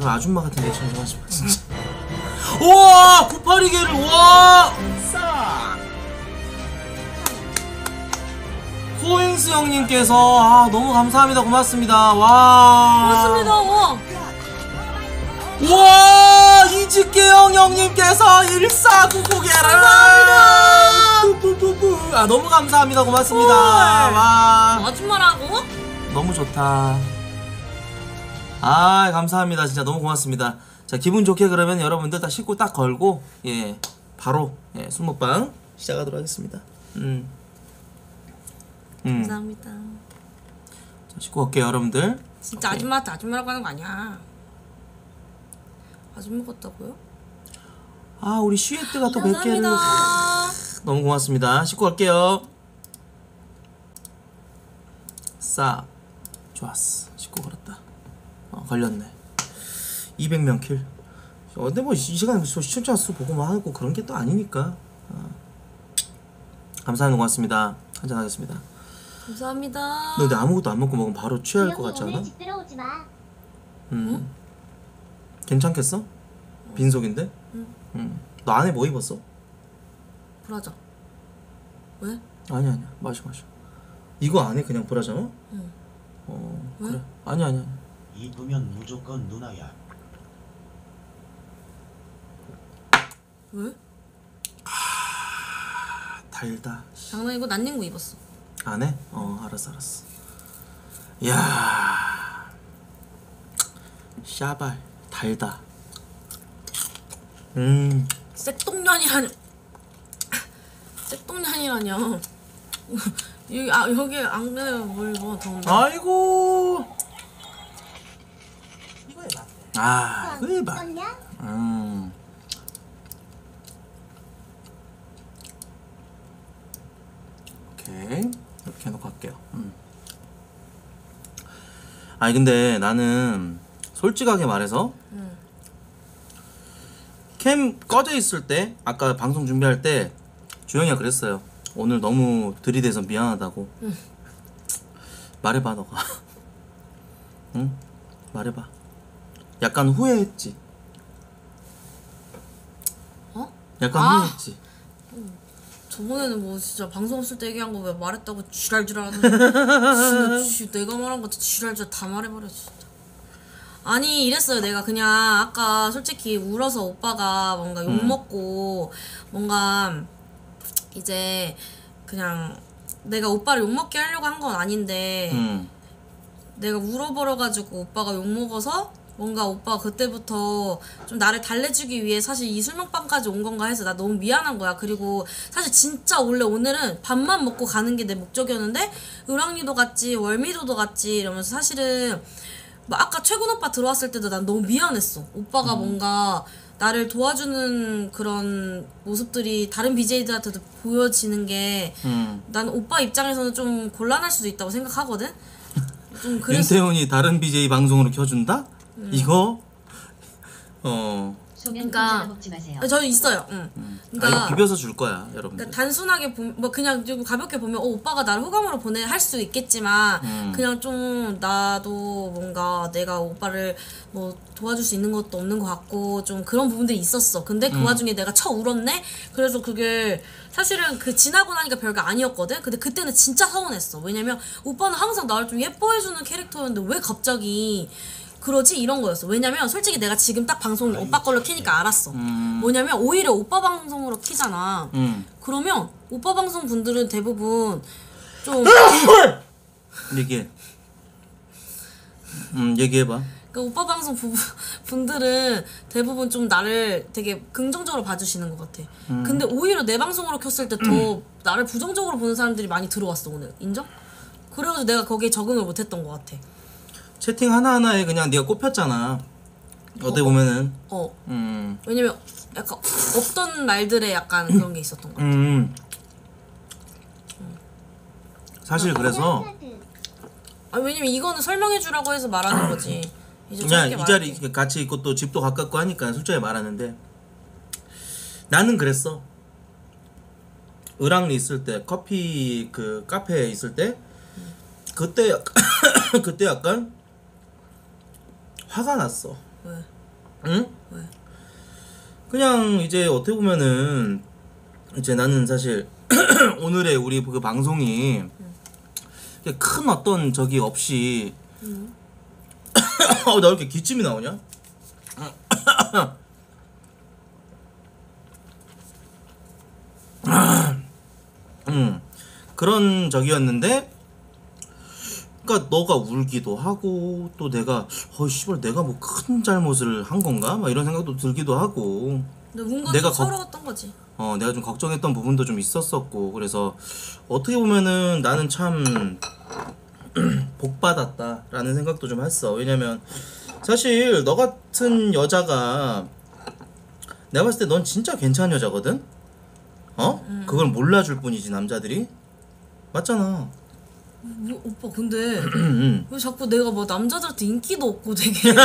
그럼 아줌마 같은 리액션 좀 하지 마 진짜. 우와 982개를 와! 코인스 형님께서 아 너무 감사합니다. 고맙습니다. 와. 고맙습니다. 와. 우와 이직계형 형님께서 1499개를. 감사합니다. 아 너무 감사합니다. 고맙습니다. 헐. 와. 아줌마라고? 너무 좋다 아 감사합니다 진짜 너무 고맙습니다 자 기분 좋게 그러면 여러분들 다 씻고 딱 걸고 예 바로 예 술먹방 시작하도록 하겠습니다 음. 음. 감사합니다. 자, 씻고 갈게요 여러분들 진짜 오케이. 아줌마한테 아줌마라고 하는 거 아니야. 아줌마 같다고요? 아 우리 슈에트가 또 100개를 감사합니다. 너무 고맙습니다. 씻고 갈게요. 싹 좋았어. 씻고 걸었다. 어, 걸렸네. 200명 킬. 어, 근데 뭐 이 시간에 뭐 시청자 수 보고 뭐 하고 그런 게 또 아니니까. 어. 감사합니다. 고맙습니다. 한잔 하겠습니다. 감사합니다. 너 근데 아무것도 안 먹고 먹으면 바로 취할 것 같지 오늘 않아? 집 들어오지 마. 음. 괜찮겠어? 빈속인데? 음. 너 안에 뭐 입었어? 브라자. 왜? 아니 아니야. 마셔 마셔. 이거 안에 그냥 브라자어? 응. 어 왜? 그래. 아니 아니 아니. 이쁘면 무조건 누나야. 왜? 달다. 장난이고 난닝구 입었어. 안 해? 어 알았어 알았어. 야 샤발 달다. 음 쇳똥년이라뇨. 쇳똥년이라뇨. 여기 아 여기 안 그래요 뭘뭐 더운데. 아이고. 아 해봐. 썼냐? 음. 오케이 이렇게 해놓고 할게요. 음. 아니 근데 나는 솔직하게 말해서 응. 캠 꺼져 있을 때 아까 방송 준비할 때 주영이가 그랬어요. 오늘 너무 들이대서 미안하다고. 말해봐 너가. 응? 말해봐. 약간 후회했지. 어? 약간 아. 후회했지. 저번에는 뭐 진짜 방송 없을 때 얘기한 거 왜 말했다고 지랄지랄 하는 진짜 지, 내가 말한 거 지랄지랄 다 말해버려 진짜 아니 이랬어요 내가 그냥 아까 솔직히 울어서 오빠가 뭔가 음. 욕먹고 뭔가 이제 그냥 내가 오빠를 욕먹게 하려고 한 건 아닌데 음. 내가 울어버려가지고 오빠가 욕먹어서 뭔가 오빠가 그때부터 좀 나를 달래주기 위해 사실 이 술먹방까지 온 건가 해서 나 너무 미안한 거야. 그리고 사실 진짜 원래 오늘은 밥만 먹고 가는 게 내 목적이었는데 을왕리도 갔지 월미도도 갔지 이러면서 사실은 뭐 아까 최군 오빠 들어왔을 때도 난 너무 미안했어. 오빠가 음. 뭔가 나를 도와주는 그런 모습들이 다른 BJ들한테도 보여지는 게 음. 난 오빠 입장에서는 좀 곤란할 수도 있다고 생각하거든. 좀 그래서 윤태훈이 다른 BJ 방송으로 켜준다? 음. 이거 어 그러니까- 공짜나 먹지 마세요. 저 있어요. 응. 아, 그러니까 이거 비벼서 줄 거야 여러분들. 그러니까 단순하게 보, 뭐 그냥 좀 가볍게 보면 어, 오빠가 나를 호감으로 보내 할 수 있겠지만 음. 그냥 좀 나도 뭔가 내가 오빠를 뭐 도와줄 수 있는 것도 없는 것 같고 좀 그런 부분들이 있었어. 근데 그 음. 와중에 내가 쳐 울었네. 그래서 그게 사실은 그 지나고 나니까 별거 아니었거든. 근데 그때는 진짜 서운했어. 왜냐면 오빠는 항상 나를 좀 예뻐해주는 캐릭터였는데 왜 갑자기 그러지 이런 거였어. 왜냐면 솔직히 내가 지금 딱 방송 오빠 걸로 키니까 알았어. 음. 뭐냐면 오히려 오빠 방송으로 키잖아. 음. 그러면 오빠 방송 분들은 대부분 좀 얘기해. 음 얘기해봐. 그러니까 오빠 방송 부, 분들은 대부분 좀 나를 되게 긍정적으로 봐주시는 것 같아. 음. 근데 오히려 내 방송으로 켰을 때 더 나를 부정적으로 보는 사람들이 많이 들어왔어 오늘 인정? 그래가지고 내가 거기에 적응을 못했던 것 같아. 채팅 하나 하나에 그냥 네가 꼽혔잖아. 어떻게 보면은 어 음. 왜냐면 약간 없던 말들에 약간 그런 게 있었던 것 같아. 음. 사실 그래서 카드. 아 왜냐면 이거는 설명해 주라고 해서 말하는 거지. 이제 그냥 짧게 이 자리 말할게. 같이 있고 또 집도 가깝고 하니까 솔직히 말하는데 나는 그랬어. 을왕리 있을 때 커피 그 카페에 있을 때 그때 약- 그때 약간 화가 났어. 왜? 응? 왜? 그냥 이제 어떻게 보면은 이제 나는 사실 오늘의 우리 그 방송이 큰 어떤 적이 없이 어, 나왜 이렇게 기침이 나오냐? 음, 그런 적이었는데 그러니까 너가 울기도 하고 또 내가 어 씨발 내가 뭐 큰 잘못을 한 건가? 막 이런 생각도 들기도 하고. 근데 내가 거- 서러웠던 거지. 어 내가 좀 걱정했던 부분도 좀 있었었고. 그래서 어떻게 보면은 나는 참 복 받았다라는 생각도 좀 했어. 왜냐면 사실 너 같은 여자가 내가 봤을 때 넌 진짜 괜찮은 여자거든? 어? 그걸 몰라줄 뿐이지 남자들이. 맞잖아 뭐, 오빠 근데 음. 왜 자꾸 내가 뭐 남자들한테 인기도 없고 되게 추,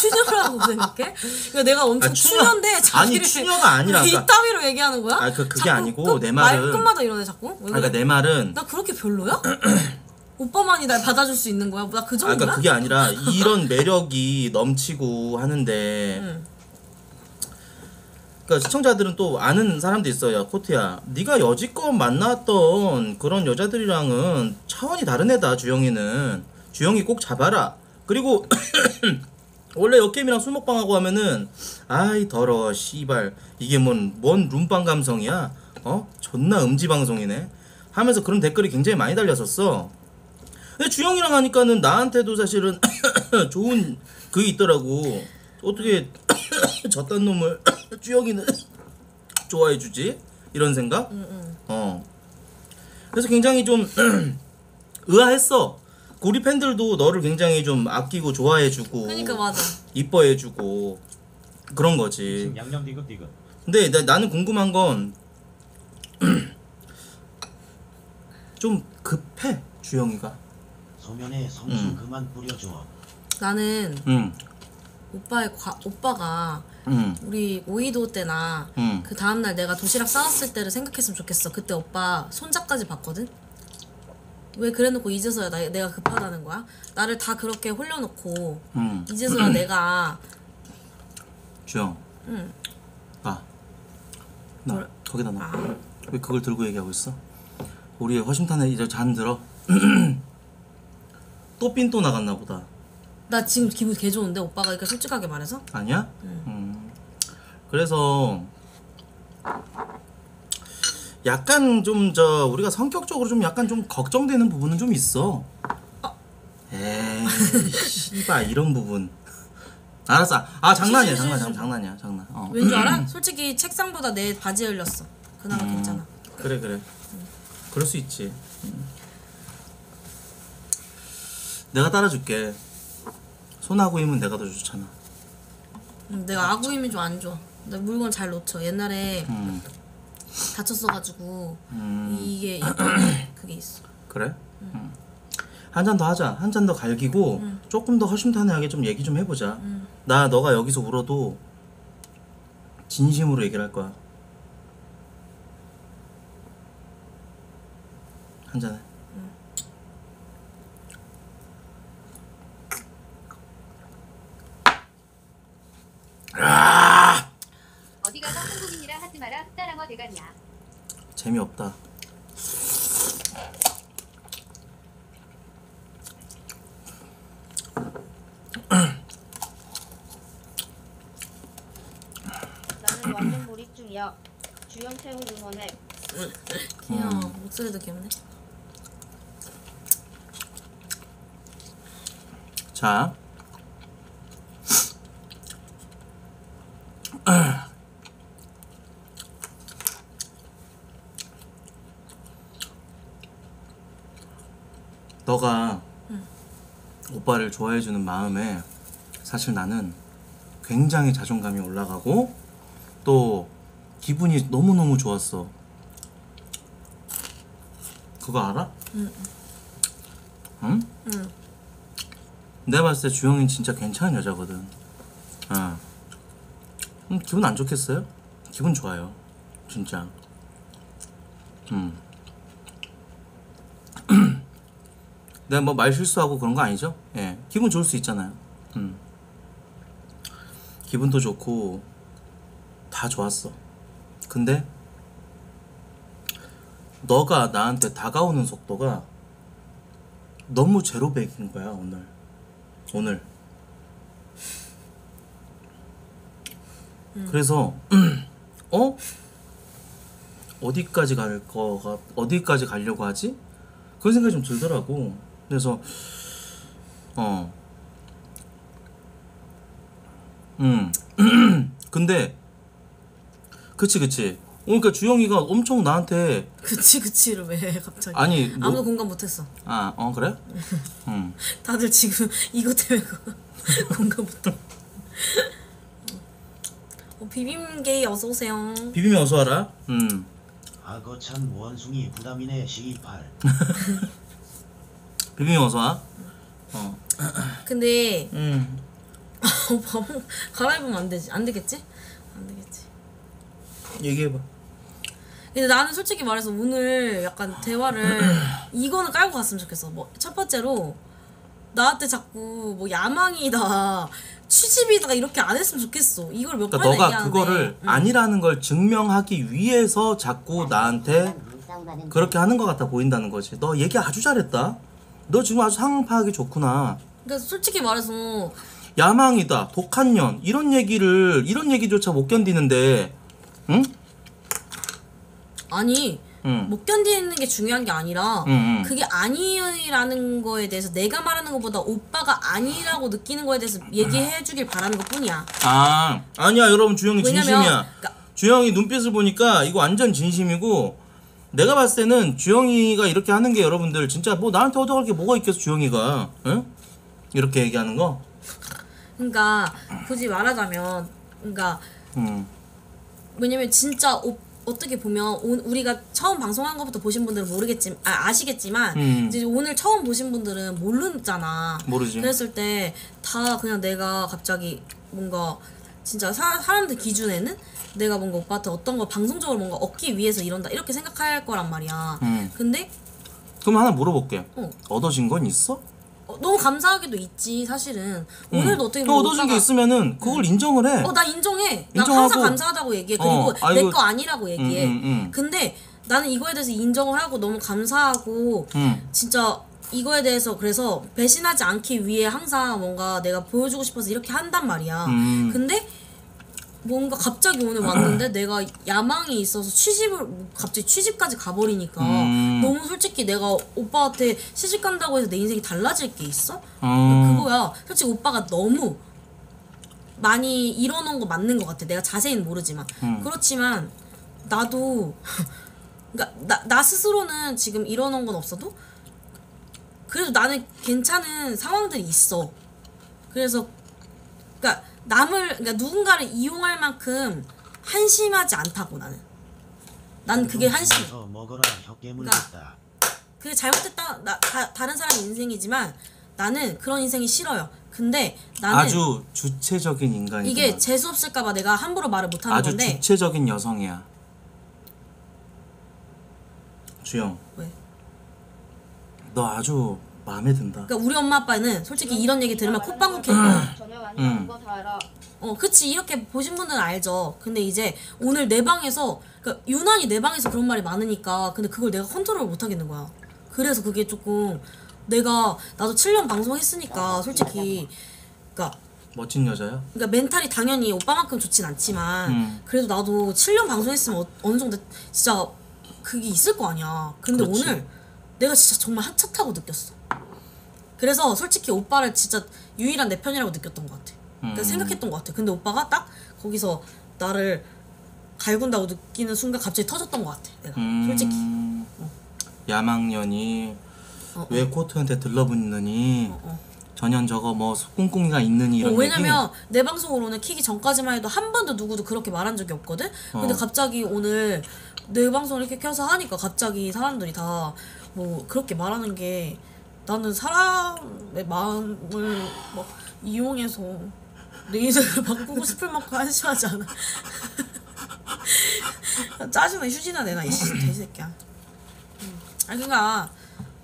추녀라고 생각해? 그러니까 내가 엄청 아, 추녀- 추녀인데 아니, 자기를 추녀가 아니라 왜 그러니까- 이따위로 얘기하는 거야? 아, 그- 그게 아니고 끝- 내말 말은- 끝마다 이러네 자꾸. 왜 아, 그래? 그러니까 내 말은 나 그렇게 별로야? 오빠만이 날 받아줄 수 있는 거야? 나그 아, 정도야? 그러니까 그게 아니라 이런 매력이 넘치고 하는데 응. 그러니까 시청자들은 또 아는 사람도 있어요. 코트야, 네가 여지껏 만났던 그런 여자들이랑은 차원이 다른 애다. 주영이는 주영이 꼭 잡아라. 그리고 원래 역겜이랑 술 먹방하고 하면은 아이 더러워 씨발 이게 뭔 뭔 룸빵 감성이야? 어? 존나 음지 방송이네. 하면서 그런 댓글이 굉장히 많이 달렸었어. 근데 주영이랑 하니까는 나한테도 사실은 좋은 그게 있더라고. 어떻게 저딴 놈을 주영이는 좋아해 주지? 이런 생각? 어. 그래서 굉장히 좀 의아했어. 그 우리 팬들도 너를 굉장히 좀 아끼고 좋아해 주고 그러니까 맞아. 이뻐해 주고 그런 거지. 지금 양념 디귿 디귿. 근데 나, 나는 궁금한 건 좀 급해 주영이가. 소면에 성수 음. 그만 뿌려줘. 나는 응, 오빠의 과, 오빠가 응, 우리 오이도 때나 응. 그 다음날 내가 도시락 싸왔을 때를 생각했으면 좋겠어. 그때 오빠 손자까지 봤거든? 왜 그래놓고 이제서야 나, 내가 급하다는 거야? 나를 다 그렇게 홀려놓고 응. 이제서야 내가 주영. 응. 나. 나 뭘? 거기다 놔. 아. 왜 그걸 들고 얘기하고 있어? 우리의 허심탄회 이제 잔 들어. 또 삔 또 나갔나 보다. 나 지금 기분 개 좋은데 오빠가 이렇게 솔직하게 말해서 아니야? 음. 그래서 약간 좀 저 우리가 성격적으로 좀 약간 좀 걱정되는 부분은 좀 있어. 에이, 씨발 이런 부분. 알았어. 아 장난이야, 장난, 장, 장난이야, 장난. 어. 왠 줄 알아? 솔직히 책상보다 내 바지에 흘렸어. 그나마 음. 괜찮아. 그래 그래. 그럴 수 있지. 음. 내가 따라줄게. 손하고 힘은 내가 더 좋잖아. 음, 내가 아구임이 좀 안 좋아. 나 물건 잘 놓쳐. 옛날에 음, 다쳤어가지고 음 이게 그게 있어. 그래? 한잔 더 하자. 한 잔 더 갈기고 조금 더 허심탄회하게 좀 얘기 좀 해보자. 나 너가 여기서 울어도 진심으로 얘기를 할 거야. 한 잔해. 어디 가서 한국인이라 하지 마라 흑다랑어 대가리야. 재미없다. 나는 완전 몰입 중이야. 주연 태훈 응원해. 귀여워. 목소리도 귀엽네. 자. 너가 오빠를 좋아해주는 마음에 사실 나는 굉장히 자존감이 올라가고 또 기분이 너무너무 좋았어. 그거 알아? 응? 응. 내가 봤을 때 주영이는 진짜 괜찮은 여자거든. 어. 음, 기분 안 좋겠어요? 기분 좋아요. 진짜. 음. 내가 뭐 말 실수하고 그런 거 아니죠? 예. 기분 좋을 수 있잖아요. 음. 기분도 좋고 다 좋았어. 근데 너가 나한테 다가오는 속도가 너무 제로백인 거야 오늘. 오늘. 그래서 어 어디까지 갈 거가 어디까지 가려고 하지? 그런 생각이 좀 들더라고. 그래서 어. 음. 근데 그치 그치. 어, 그러니까 주영이가 엄청 나한테 그치 그치를 왜 갑자기? 아니 뭐, 아무도 공감 못했어. 아, 어 그래? 음. 다들 지금 이것 때문에 공감 못해. 어, 비빔게이 어서 오세요. 비빔이 어서 와라. 음. 악어 참 원숭이 부담이네 시이팔 비빔이 어서 와. 어. 근데 음. 어, 바보 갈아입으면 안 되지. 안 되겠지? 안 되겠지. 얘기해 봐. 근데 나는 솔직히 말해서 오늘 약간 대화를 이거는 깔고 갔으면 좋겠어. 뭐 첫 번째로 나한테 자꾸 뭐 야망이다, 취집이다 이렇게 안 했으면 좋겠어. 이걸 몇 그러니까 번이나 너가 얘기하는데. 그거를 응. 아니라는 걸 증명하기 위해서 자꾸 나한테 그렇게 하는 것 같아 보인다는 거지. 너 얘기 아주 잘했다. 너 지금 아주 상황 파악이 좋구나. 그러니까 솔직히 말해서 야망이다, 독한 년 이런 얘기를 이런 얘기조차 못 견디는데, 응? 아니 응. 못 견디는 게 중요한 게 아니라 응, 응. 그게 아니라는 거에 대해서 내가 말하는 것보다 오빠가 아니라고 느끼는 거에 대해서 얘기해 주길 바라는 것 뿐이야. 아 아니야 여러분 주영이 왜냐면 진심이야. 그러니까 주영이 눈빛을 보니까 이거 완전 진심이고 내가 봤을 때는 주영이가 이렇게 하는 게 여러분들 진짜 뭐 나한테 얻어갈 게 뭐가 있겠어 주영이가 응? 이렇게 얘기하는 거. 그러니까 굳이 말하자면 그러니까 음. 왜냐면 진짜 오, 어떻게 보면 오, 우리가 처음 방송한 것부터 보신 분들은 모르겠지만 아, 아시겠지만 음. 이제 오늘 처음 보신 분들은 모르잖아. 모르지. 그랬을 때 다 그냥 내가 갑자기 뭔가 진짜 사, 사람들 기준에는 내가 뭔가 오빠한테 어떤 걸 방송적으로 뭔가 얻기 위해서 이런다 이렇게 생각할 거란 말이야. 음. 근데 그럼 하나 물어볼게. 어. 얻어진 건 있어? 어, 너무 감사하게도 있지 사실은 오늘도 어떻게 또 보면 얻어진 게 오빠가- 있으면은 그걸 인정을 해. 어 나 인정해. 나 인정하고. 항상 감사하다고 얘기해. 그리고 어, 아이고. 내거 아니라고 얘기해. 음, 음, 음. 근데 나는 이거에 대해서 인정을 하고 너무 감사하고 음. 진짜 이거에 대해서 그래서 배신하지 않기 위해 항상 뭔가 내가 보여주고 싶어서 이렇게 한단 말이야. 음. 근데 뭔가 갑자기 오늘 왔는데 내가 야망이 있어서 취집을 갑자기 취집까지 가버리니까 음. 너무 솔직히 내가 오빠한테 시집 간다고 해서 내 인생이 달라질 게 있어? 음. 그거야. 솔직히 오빠가 너무 많이 이뤄놓은 거 맞는 것 같아. 내가 자세히는 모르지만. 음. 그렇지만 나도 그러니까 나, 나 스스로는 지금 이뤄놓은 건 없어도 그래도 나는 괜찮은 상황들이 있어. 그래서 그러니까 남을 그러니까 누군가를 이용할 만큼 한심하지 않다고 나는. 난 그게 한심. 서 먹어라 그러니까 그게 잘못됐다. 나 다, 다른 사람 인생이지만 나는 그런 인생이 싫어요. 근데 나는 아주 주체적인 인간이다. 이게 재수 없을까봐 내가 함부로 말을 못하는 아주 건데 주체적인 여성이야. 주영, 왜? 너 아주 마음에 든다. 그러니까 우리 엄마 아빠는 솔직히 이런 얘기 들으면 콧방귀 캘 음. 거야. 저녁 아니라는 음. 거다 알아. 어, 그치. 이렇게 보신 분들은 알죠. 근데 이제 오늘 내 방에서, 그니까 유난히 내 방에서 그런 말이 많으니까, 근데 그걸 내가 컨트롤을 못 하겠는 거야. 그래서 그게 조금, 내가, 나도 7년 방송했으니까, 솔직히, 그니까, 멋진 여자야. 그러니까 멘탈이 당연히 오빠만큼 좋진 않지만, 음. 그래도 나도 7년 방송했으면 어, 어느 정도 진짜 그게 있을 거 아니야. 근데 그렇지. 오늘 내가 진짜 정말 한차 타고 느꼈어. 그래서 솔직히 오빠를 진짜 유일한 내 편이라고 느꼈던 것 같아. 그러니까 음. 생각했던 것 같아. 근데 오빠가 딱 거기서 나를 갈군다고 느끼는 순간 갑자기 터졌던 것 같아. 내가 음, 솔직히. 야망년이 어, 어. 왜 코트한테 들러붙느니 어, 어. 전혀 저거 뭐 꿍꿍이가 있느니 이런 어, 왜냐면 얘기. 내 방송으로는 키기 전까지만 해도 한 번도 누구도 그렇게 말한 적이 없거든. 근데 어. 갑자기 오늘 내 방송을 이렇게 켜서 하니까 갑자기 사람들이 다 뭐 그렇게 말하는 게 나는 사람의 마음을 막 이용해서 내 인생을 바꾸고 싶을 만큼 한심하지 않아. 짜증나 휴지나 내놔 이씨 개새끼야. 음. 아니 그니까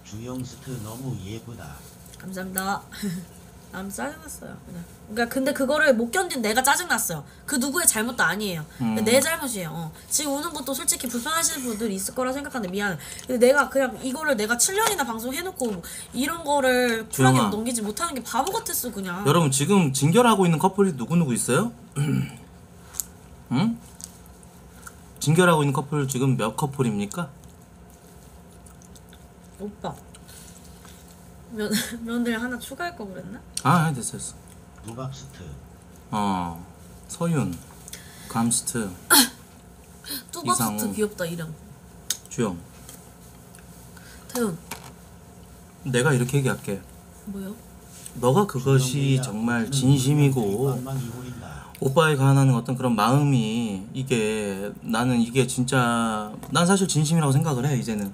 주영 스트 너무 예쁘다 감사합니다. 남 짜증났어요. 그냥. 그러니까 근데 그거를 못 견딘 내가 짜증났어요. 그 누구의 잘못도 아니에요. 음. 내 잘못이에요. 어. 지금 우는 것도 솔직히 불편하시는 분들이 있을 거라 생각하는데 미안. 근데 내가 그냥 이거를 내가 7년이나 방송해놓고 이런 거를 쿨하게 조용아. 넘기지 못하는 게 바보 같았어 그냥. 여러분 지금 진결하고 있는 커플이 누구 누구 있어요? 응? 진결하고 있는 커플 지금 몇 커플입니까? 오빠. 면 면들 하나 추가할 거 그랬나? 아 됐어 됐어. 두박 스트 어 서윤, 감스트, 뚜벅스트 이상우. 귀엽다 이름. 주영. 태훈 내가 이렇게 얘기할게. 뭐요? 너가 그것이 정말 진심이고 오빠에 관한 어떤 그런 마음이 이게 나는 이게 진짜 난 사실 진심이라고 생각을 해 이제는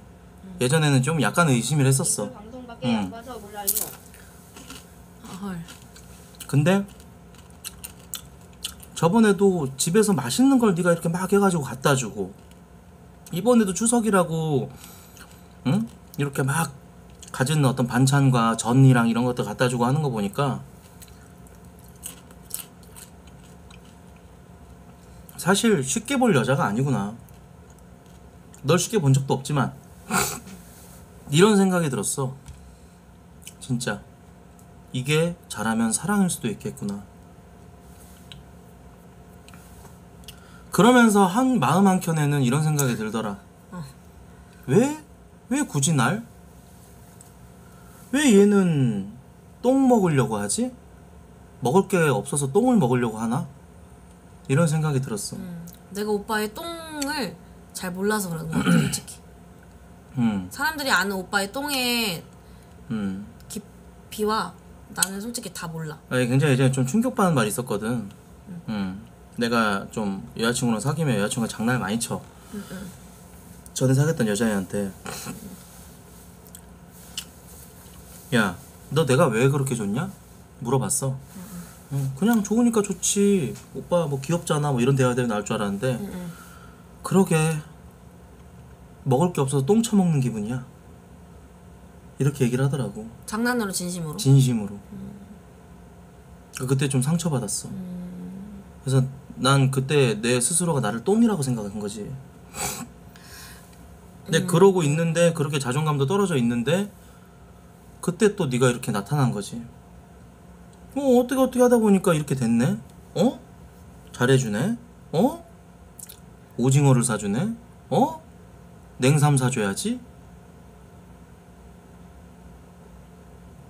예전에는 좀 약간 의심을 했었어 밖에 음. 안 봐서 몰라요. 아, 헐. 근데 저번에도 집에서 맛있는 걸 네가 이렇게 막 해가지고 갖다 주고 이번에도 추석이라고 응 이렇게 막 가진 어떤 반찬과 전이랑 이런 것들 갖다 주고 하는 거 보니까 사실 쉽게 볼 여자가 아니구나 널 쉽게 본 적도 없지만 이런 생각이 들었어 진짜 이게 잘하면 사랑일 수도 있겠구나. 그러면서 한 마음 한 켠에는 이런 생각이 들더라. 왜? 왜 굳이 날? 왜 얘는 똥 먹으려고 하지? 먹을 게 없어서 똥을 먹으려고 하나? 이런 생각이 들었어. 음, 내가 오빠의 똥을 잘 몰라서 그런 거 같아 솔직히. 음, 사람들이 아는 오빠의 똥의 음. 깊이와 나는 솔직히 다 몰라. 아니, 굉장히 예전에 좀 충격받는 말이 있었거든. 음. 내가 좀 여자친구랑 사귀면 여자친구가 장난을 많이 쳐. 전에 사귀었던 여자애한테 야, 너 내가 왜 그렇게 좋냐? 물어봤어. 응, 그냥 좋으니까 좋지. 오빠 뭐 귀엽잖아. 뭐 이런 대화들이 나올 줄 알았는데 응. 그러게 먹을 게 없어서 똥 처먹는 기분이야. 이렇게 얘기를 하더라고. 장난으로 진심으로. 진심으로. 그때 좀 상처받았어. 그래서 난 그때 내 스스로가 나를 똥이라고 생각한 거지. 근데 그러고 있는데 그렇게 자존감도 떨어져 있는데 그때 또 네가 이렇게 나타난 거지. 어 어떻게 어떻게 하다 보니까 이렇게 됐네. 어? 잘해주네. 어? 오징어를 사주네. 어? 냉삼 사줘야지.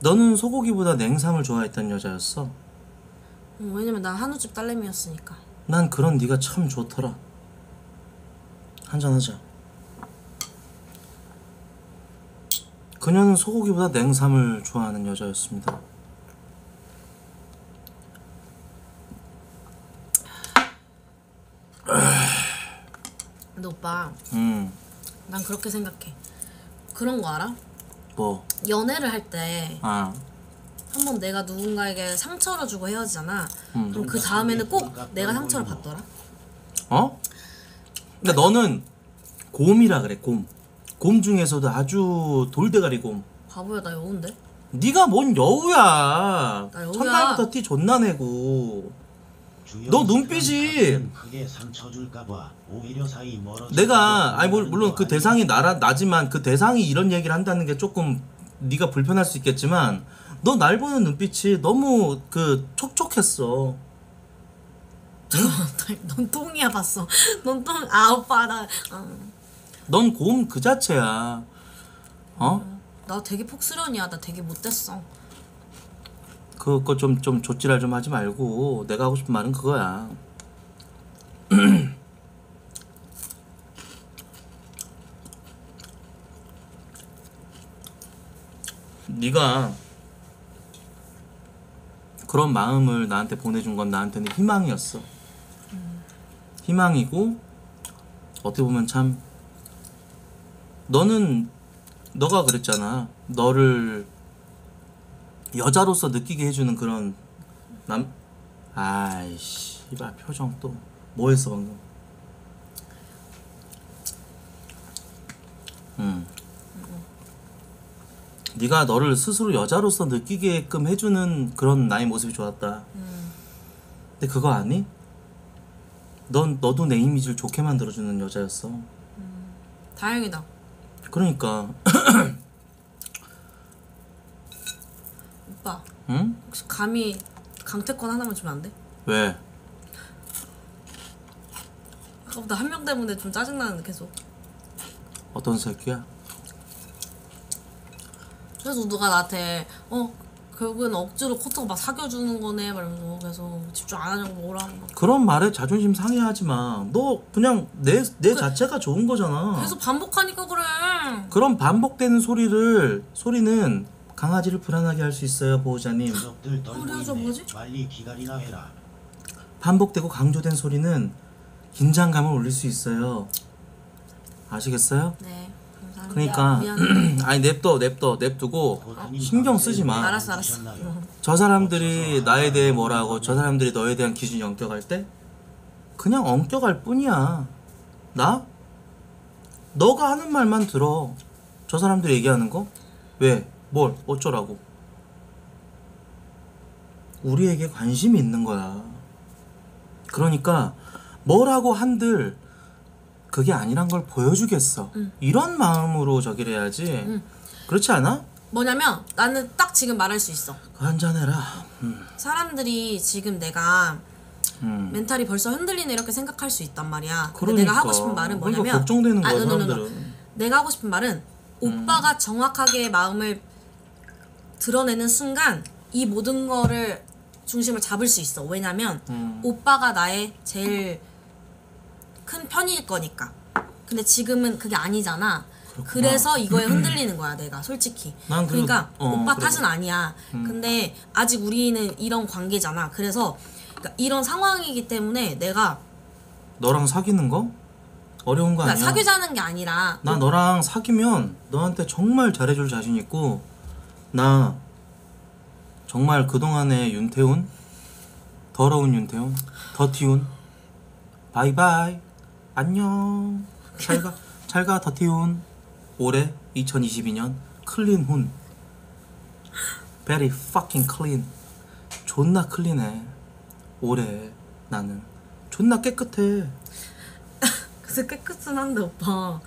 너는 소고기보다 냉삼을 좋아했던 여자였어. 응, 왜냐면 난 한우집 딸내미였으니까. 난 그런 네가 참 좋더라. 한잔하자. 그녀는 소고기보다 냉삼을 좋아하는 여자였습니다. 근데 오빠, 음, 난 그렇게 생각해. 그런 거 알아? 뭐, 연애를 할 때 아, 한번 내가 누군가에게 상처를 주고 헤어지잖아 음. 그럼 그 다음에는 꼭 내가 상처를 받더라 어? 근데 너는 곰이라 그래, 곰. 곰 중에서도 아주 돌대가리 곰. 바보야 나 여운데? 네가 뭔 여우야. 나 여우야. 첫날부터 티 존나 내고. 너 눈빛이- 사람 크게 상처 줄까봐 오히려 사이 멀어져 내가 아니 물- 물론 그 대상이 나라 나지만 그 대상이 이런 얘기를 한다는 게 조금 네가 불편할 수 있겠지만 너 날 보는 눈빛이 너무 그 촉촉했어. 넌 똥이야 봤어 넌 똥 아 오빠 나 어. 넌곰그 자체야. 어? 나 되게 폭스런이야 나 되게 못됐어 그거 좀 좀 조찌랄 좀 하지 말고 내가 하고 싶은 말은 그거야. 네가 그런 마음을 나한테 보내준 건 나한테는 희망이었어. 희망이고 어떻게 보면 참 너는 너가 그랬잖아. 너를 여자로서 느끼게 해주는 그런 남 아이씨 이봐 표정 또. 뭐 했어 방금? 음 네가 너를 스스로 여자로서 느끼게끔 해주는 그런 나의 모습이 좋았다. 근데 그거 아니? 넌 너도 내 이미지를 좋게 만들어주는 여자였어. 다행이다. 그러니까 오빠 응? 혹시 감히 강태권 하나만 주면 안 돼? 왜? 아까부터 한 명 때문에 좀 짜증나는데 계속 어떤 새끼야? 그래서 누가 나한테 어 결국엔 억지로 코트가 막 사겨주는 거네 말면서 계속 집중 안 하냐고 뭐라 막 그런 말에 자존심 상해하지 마. 너 그냥 내내 그- 자체가 좋은 거잖아. 계속 반복하니까 그래 그런 반복되는 소리를 소리는 강아지를 불안하게 할 수 있어요, 보호자님. 녀석들 떨고 있네 뭐지? 빨리 기다리나 해라 반복되고 강조된 소리는 긴장감을 올릴 수 있어요. 아시겠어요? 네 감사합니다 그러니까 미안해 아니 냅둬 냅둬 냅두고 신경 쓰지 마. 알았어 알았어 드셨나요? 저 사람들이 나에 대해 뭐라고 저 사람들이 너에 대한 기준이 엄격할 때 그냥 엄격할 뿐이야 나? 너가 하는 말만 들어 저 사람들이 얘기하는 거? 왜? 뭘? 어쩌라고 우리에게 관심이 있는 거야 그러니까 뭐라고 한들 그게 아니란 걸 보여주겠어 응. 이런 마음으로 저기를 해야지 응. 그렇지 않아? 뭐냐면 나는 딱 지금 말할 수 있어 한잔해라 음. 사람들이 지금 내가 음. 멘탈이 벌써 흔들리네 이렇게 생각할 수 있단 말이야 그러니까. 내가 하고 싶은 말은 그러니까 뭐냐면 걱정되는 거야 아. 사람들은 내가 하고 싶은 말은 오빠가 정확하게 마음을 드러내는 순간 이 모든 거를 중심을 잡을 수 있어. 왜냐면 음. 오빠가 나의 제일 큰 편일 거니까. 근데 지금은 그게 아니잖아. 그래서 이거에 흔들리는 거야, 내가 솔직히. 난 그리고- 그러니까 어, 오빠 그래. 탓은 아니야. 음. 근데 아직 우리는 이런 관계잖아. 그래서 그러니까 이런 상황이기 때문에 내가 너랑 사귀는 거 어려운 거 그러니까 아니야 사귀자는 게 아니라 나 너랑 사귀면 너한테 정말 잘해줄 자신 있고 나 정말 그동안의 윤태훈? 더러운 윤태훈? dirty훈? bye bye. 안녕. 잘가 잘가 dirty훈. 올해 2022년 clean 훈. Very fucking clean. 존나 clean해. 올해 나는. 존나 깨끗해. 그래서 깨끗은 한데 오빠.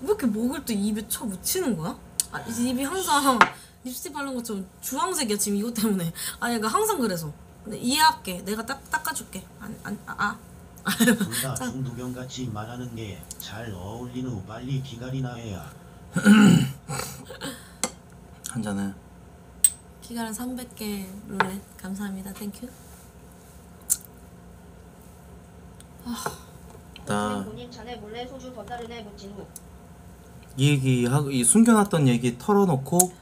왜 이렇게 목을 또 입에 쳐 묻히는 거야? 아, 이 입이 항상 립스틱 바른 것처럼 주황색이야 지금 이것 때문에. 아니 그러니까 항상 그래서. 근데 이해할게. 내가 딱 닦아줄게. 아니 아, 아. 둘다 중두경같이 말하는 게 잘 어울리는 후 빨리 기다리나 해야. 한잔해. 기가란 300개. 룰렛 감사합니다. 땡큐 나 본인 잔에 몰래 소주 애 묻힌 후 이 얘기 하고 이 숨겨놨던 얘기 털어놓고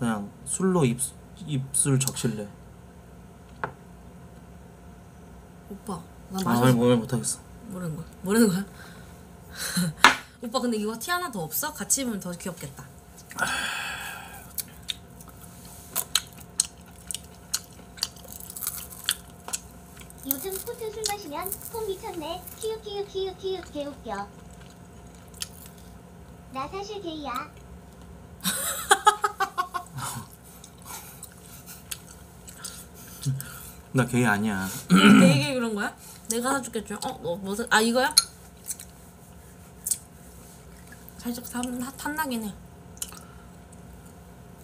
그냥 술로 입 입술 적실래. 오빠 나 아, 마셔 말, 말 못하겠어. 모르는 거야? 모르는 거야? 오빠 근데 이거 티 하나 더 없어? 같이 입으면 더 귀엽겠다. 요즘 코트 술 마시면 콩 미쳤네. 키읔 키읔 키읔 키읔 개웃겨. 나 사실 게이야. 나 게이 아니야. 되게 그런 거야? 내가 사줄게 줘. 어, 너 무슨 아 이거야? 살짝 탐, 탐나긴 해.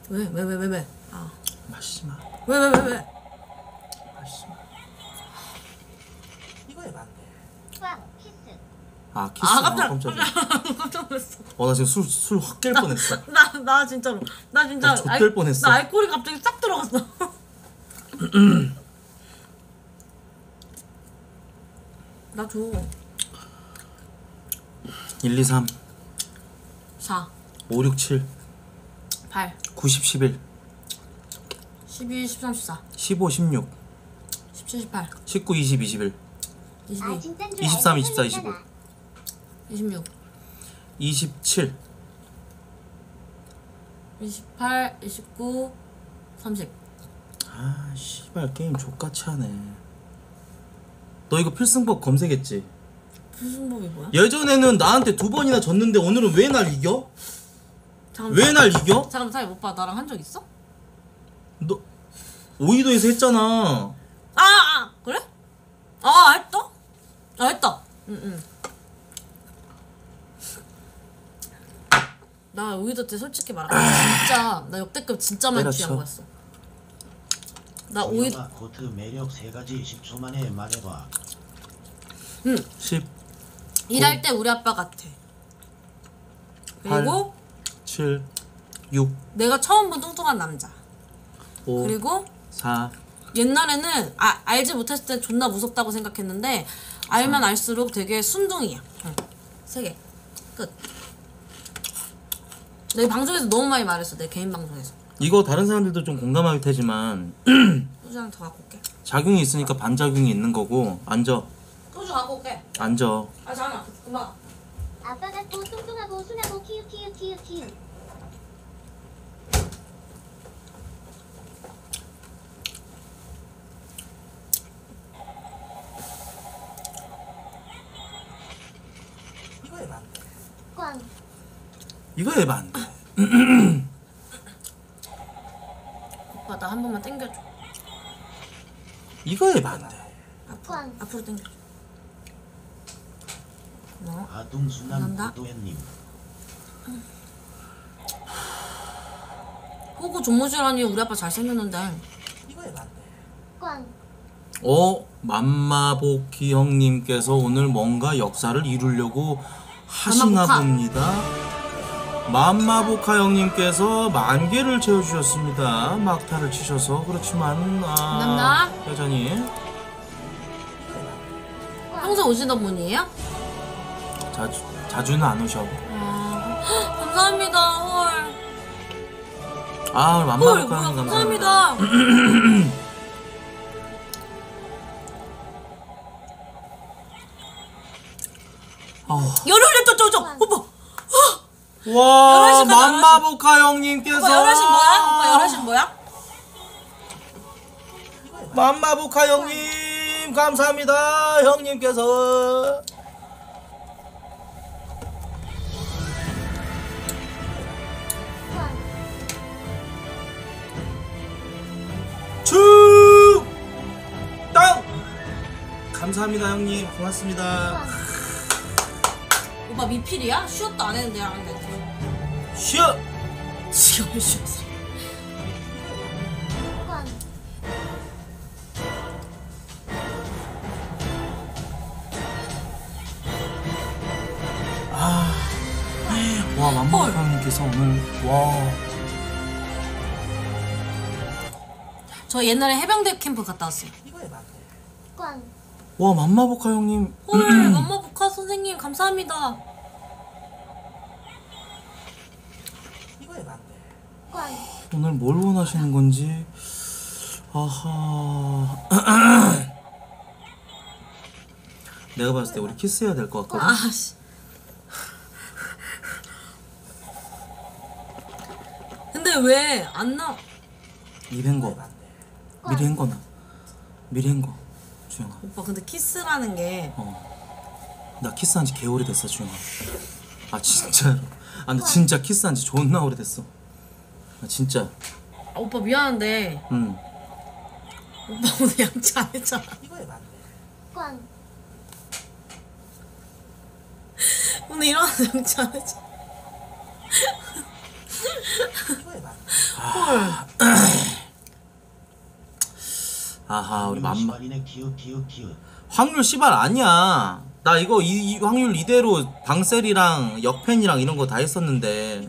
왜? 왜? 왜? 왜? 왜? 아, 마시지 마. 왜? 왜? 왜? 왜? 마시지 마. 이거 돼. 꽝 키스. 아 키스. 아 깜짝 깜짝이야. 깜짝 놀랐어. 어나 지금 술 술 확 깰 뻔했어. 나, 나 진짜로. 나 진짜. 나 좆될 뻔했어. 나 알코올이 갑자기 싹 들어갔어. 나 줘. 1, 2, 3, 4, 5, 6, 7, 8, 90, 11, 12, 13, 14, 15, 16, 17, 18, 19, 20, 21, 22, 아 진짠 줄 23, 알고 24, 설렜잖아. 26, 27. 28, 29, 30. 아 씨발 게임 족같이 하네. 너 이거 필승법 검색했지? 무슨 법이 뭐야? 예전에는 나한테 두 번이나 졌는데 오늘은 왜 날 이겨? 잠깐만. 왜 날 이겨? 잠깐만, 사이 오빠 나랑 한 적 있어? 너 오이도에서 했잖아. 아, 아 그래? 아 했다? 아 했다. 응응. 나 우이도 때 솔직히 말하면 진짜 나 역대급 진짜 많이 때려쳐. 취한 거였어. 나 오이 코트 매력 세 가지 10초 만에 말해봐. 10, 일할 때 우리 아빠 같아. 그리고 7, 6, 내가 처음 본 뚱뚱한 남자. 5, 그리고 4, 옛날에는 아, 알지 못했을 때 존나 무섭다고 생각했는데 알면 알수록 되게 순둥이야. 응. 세 개. 끝. 내 방송에서 너무 많이 말했어. 내 개인 방송에서. 이거 다른 사람들도 좀 공감할 테지만 소주 하나 더 갖고 올게. 작용이 있으니까 반작용이 있는 거고 앉아 소주 갖고 올게. 앉아 아 잠깐만. 그만. 아빠 같고 뚱뚱하고 순하고 키읔 키읔 키읔 키읔. 꽝. 이거 해봐 안 돼 오빠 나 한 번만 땡겨줘. 이거 해봐 안 돼 앞으로 꽝. 앞으로 땡겨줘. 고마워. 아둥순한 감사합니다. 고도현님. 호구 존모지라니 우리 아빠 잘생겼는데. 꽝. 어 맘마보키 형님께서 오늘 뭔가 역사를 이루려고 하시나 맘마보카. 봅니다 맘마보카 형님께서 만 개를 채워주셨습니다 막타를 치셔서 그렇지만 아 감사합니다. 여전히 평소 오시던 분이에요? 자주 자주는 안 오셔 아, 헉, 감사합니다. 헐. 아 헐, 맘마보카 뭐야, 형님 감사합니다 감사합니다. 열흘 또 저, 저, 오빠. 와 열하신 맘마보카 형님께서 오빠 열흘씩 뭐야? 오빠 열흘씩 뭐야? 맘마보카 형님 감사합니다 형님께서 꽝. 축땅 감사합니다 형님 고맙습니다 꽝. 오빠 미필이야? 쉬었도 안 했는데 하는데. 쉬어 지금 쉬었어. 꽝. 와 맘마보카 형님께서 오늘 와 저 옛날에 해병대 캠프 갔다 왔어요. 꽝. 와 맘마보카 형님 헐, 맘마 보카 선생님 감사합니다. 오늘 뭘 원하시는 건지 아하 내가 봤을 때 우리 키스해야 될 것 같거든. 아씨. 근데 왜 안 나? 입 헹궈. 미리 헹궈놔. 미리 헹궈. 주영아. 오빠 근데 키스라는 게 어. 나 키스한 지 개 오래됐어, 주영아. 아, 진짜로. 아, 나 진짜 키스한 지 존나 오래됐어. 아, 진짜. 아, 오빠 미안한데 응. 오빠 오늘 양치 안 했잖아. 꽝. 오늘 일어나서 양치 안 했잖아. 헐. 아하, 우리 맘마. 시발이네 확률 씨발 아니야. 나 이거 이, 이 확률 이대로 방셀이랑 역펜이랑 이런 거 다 했었는데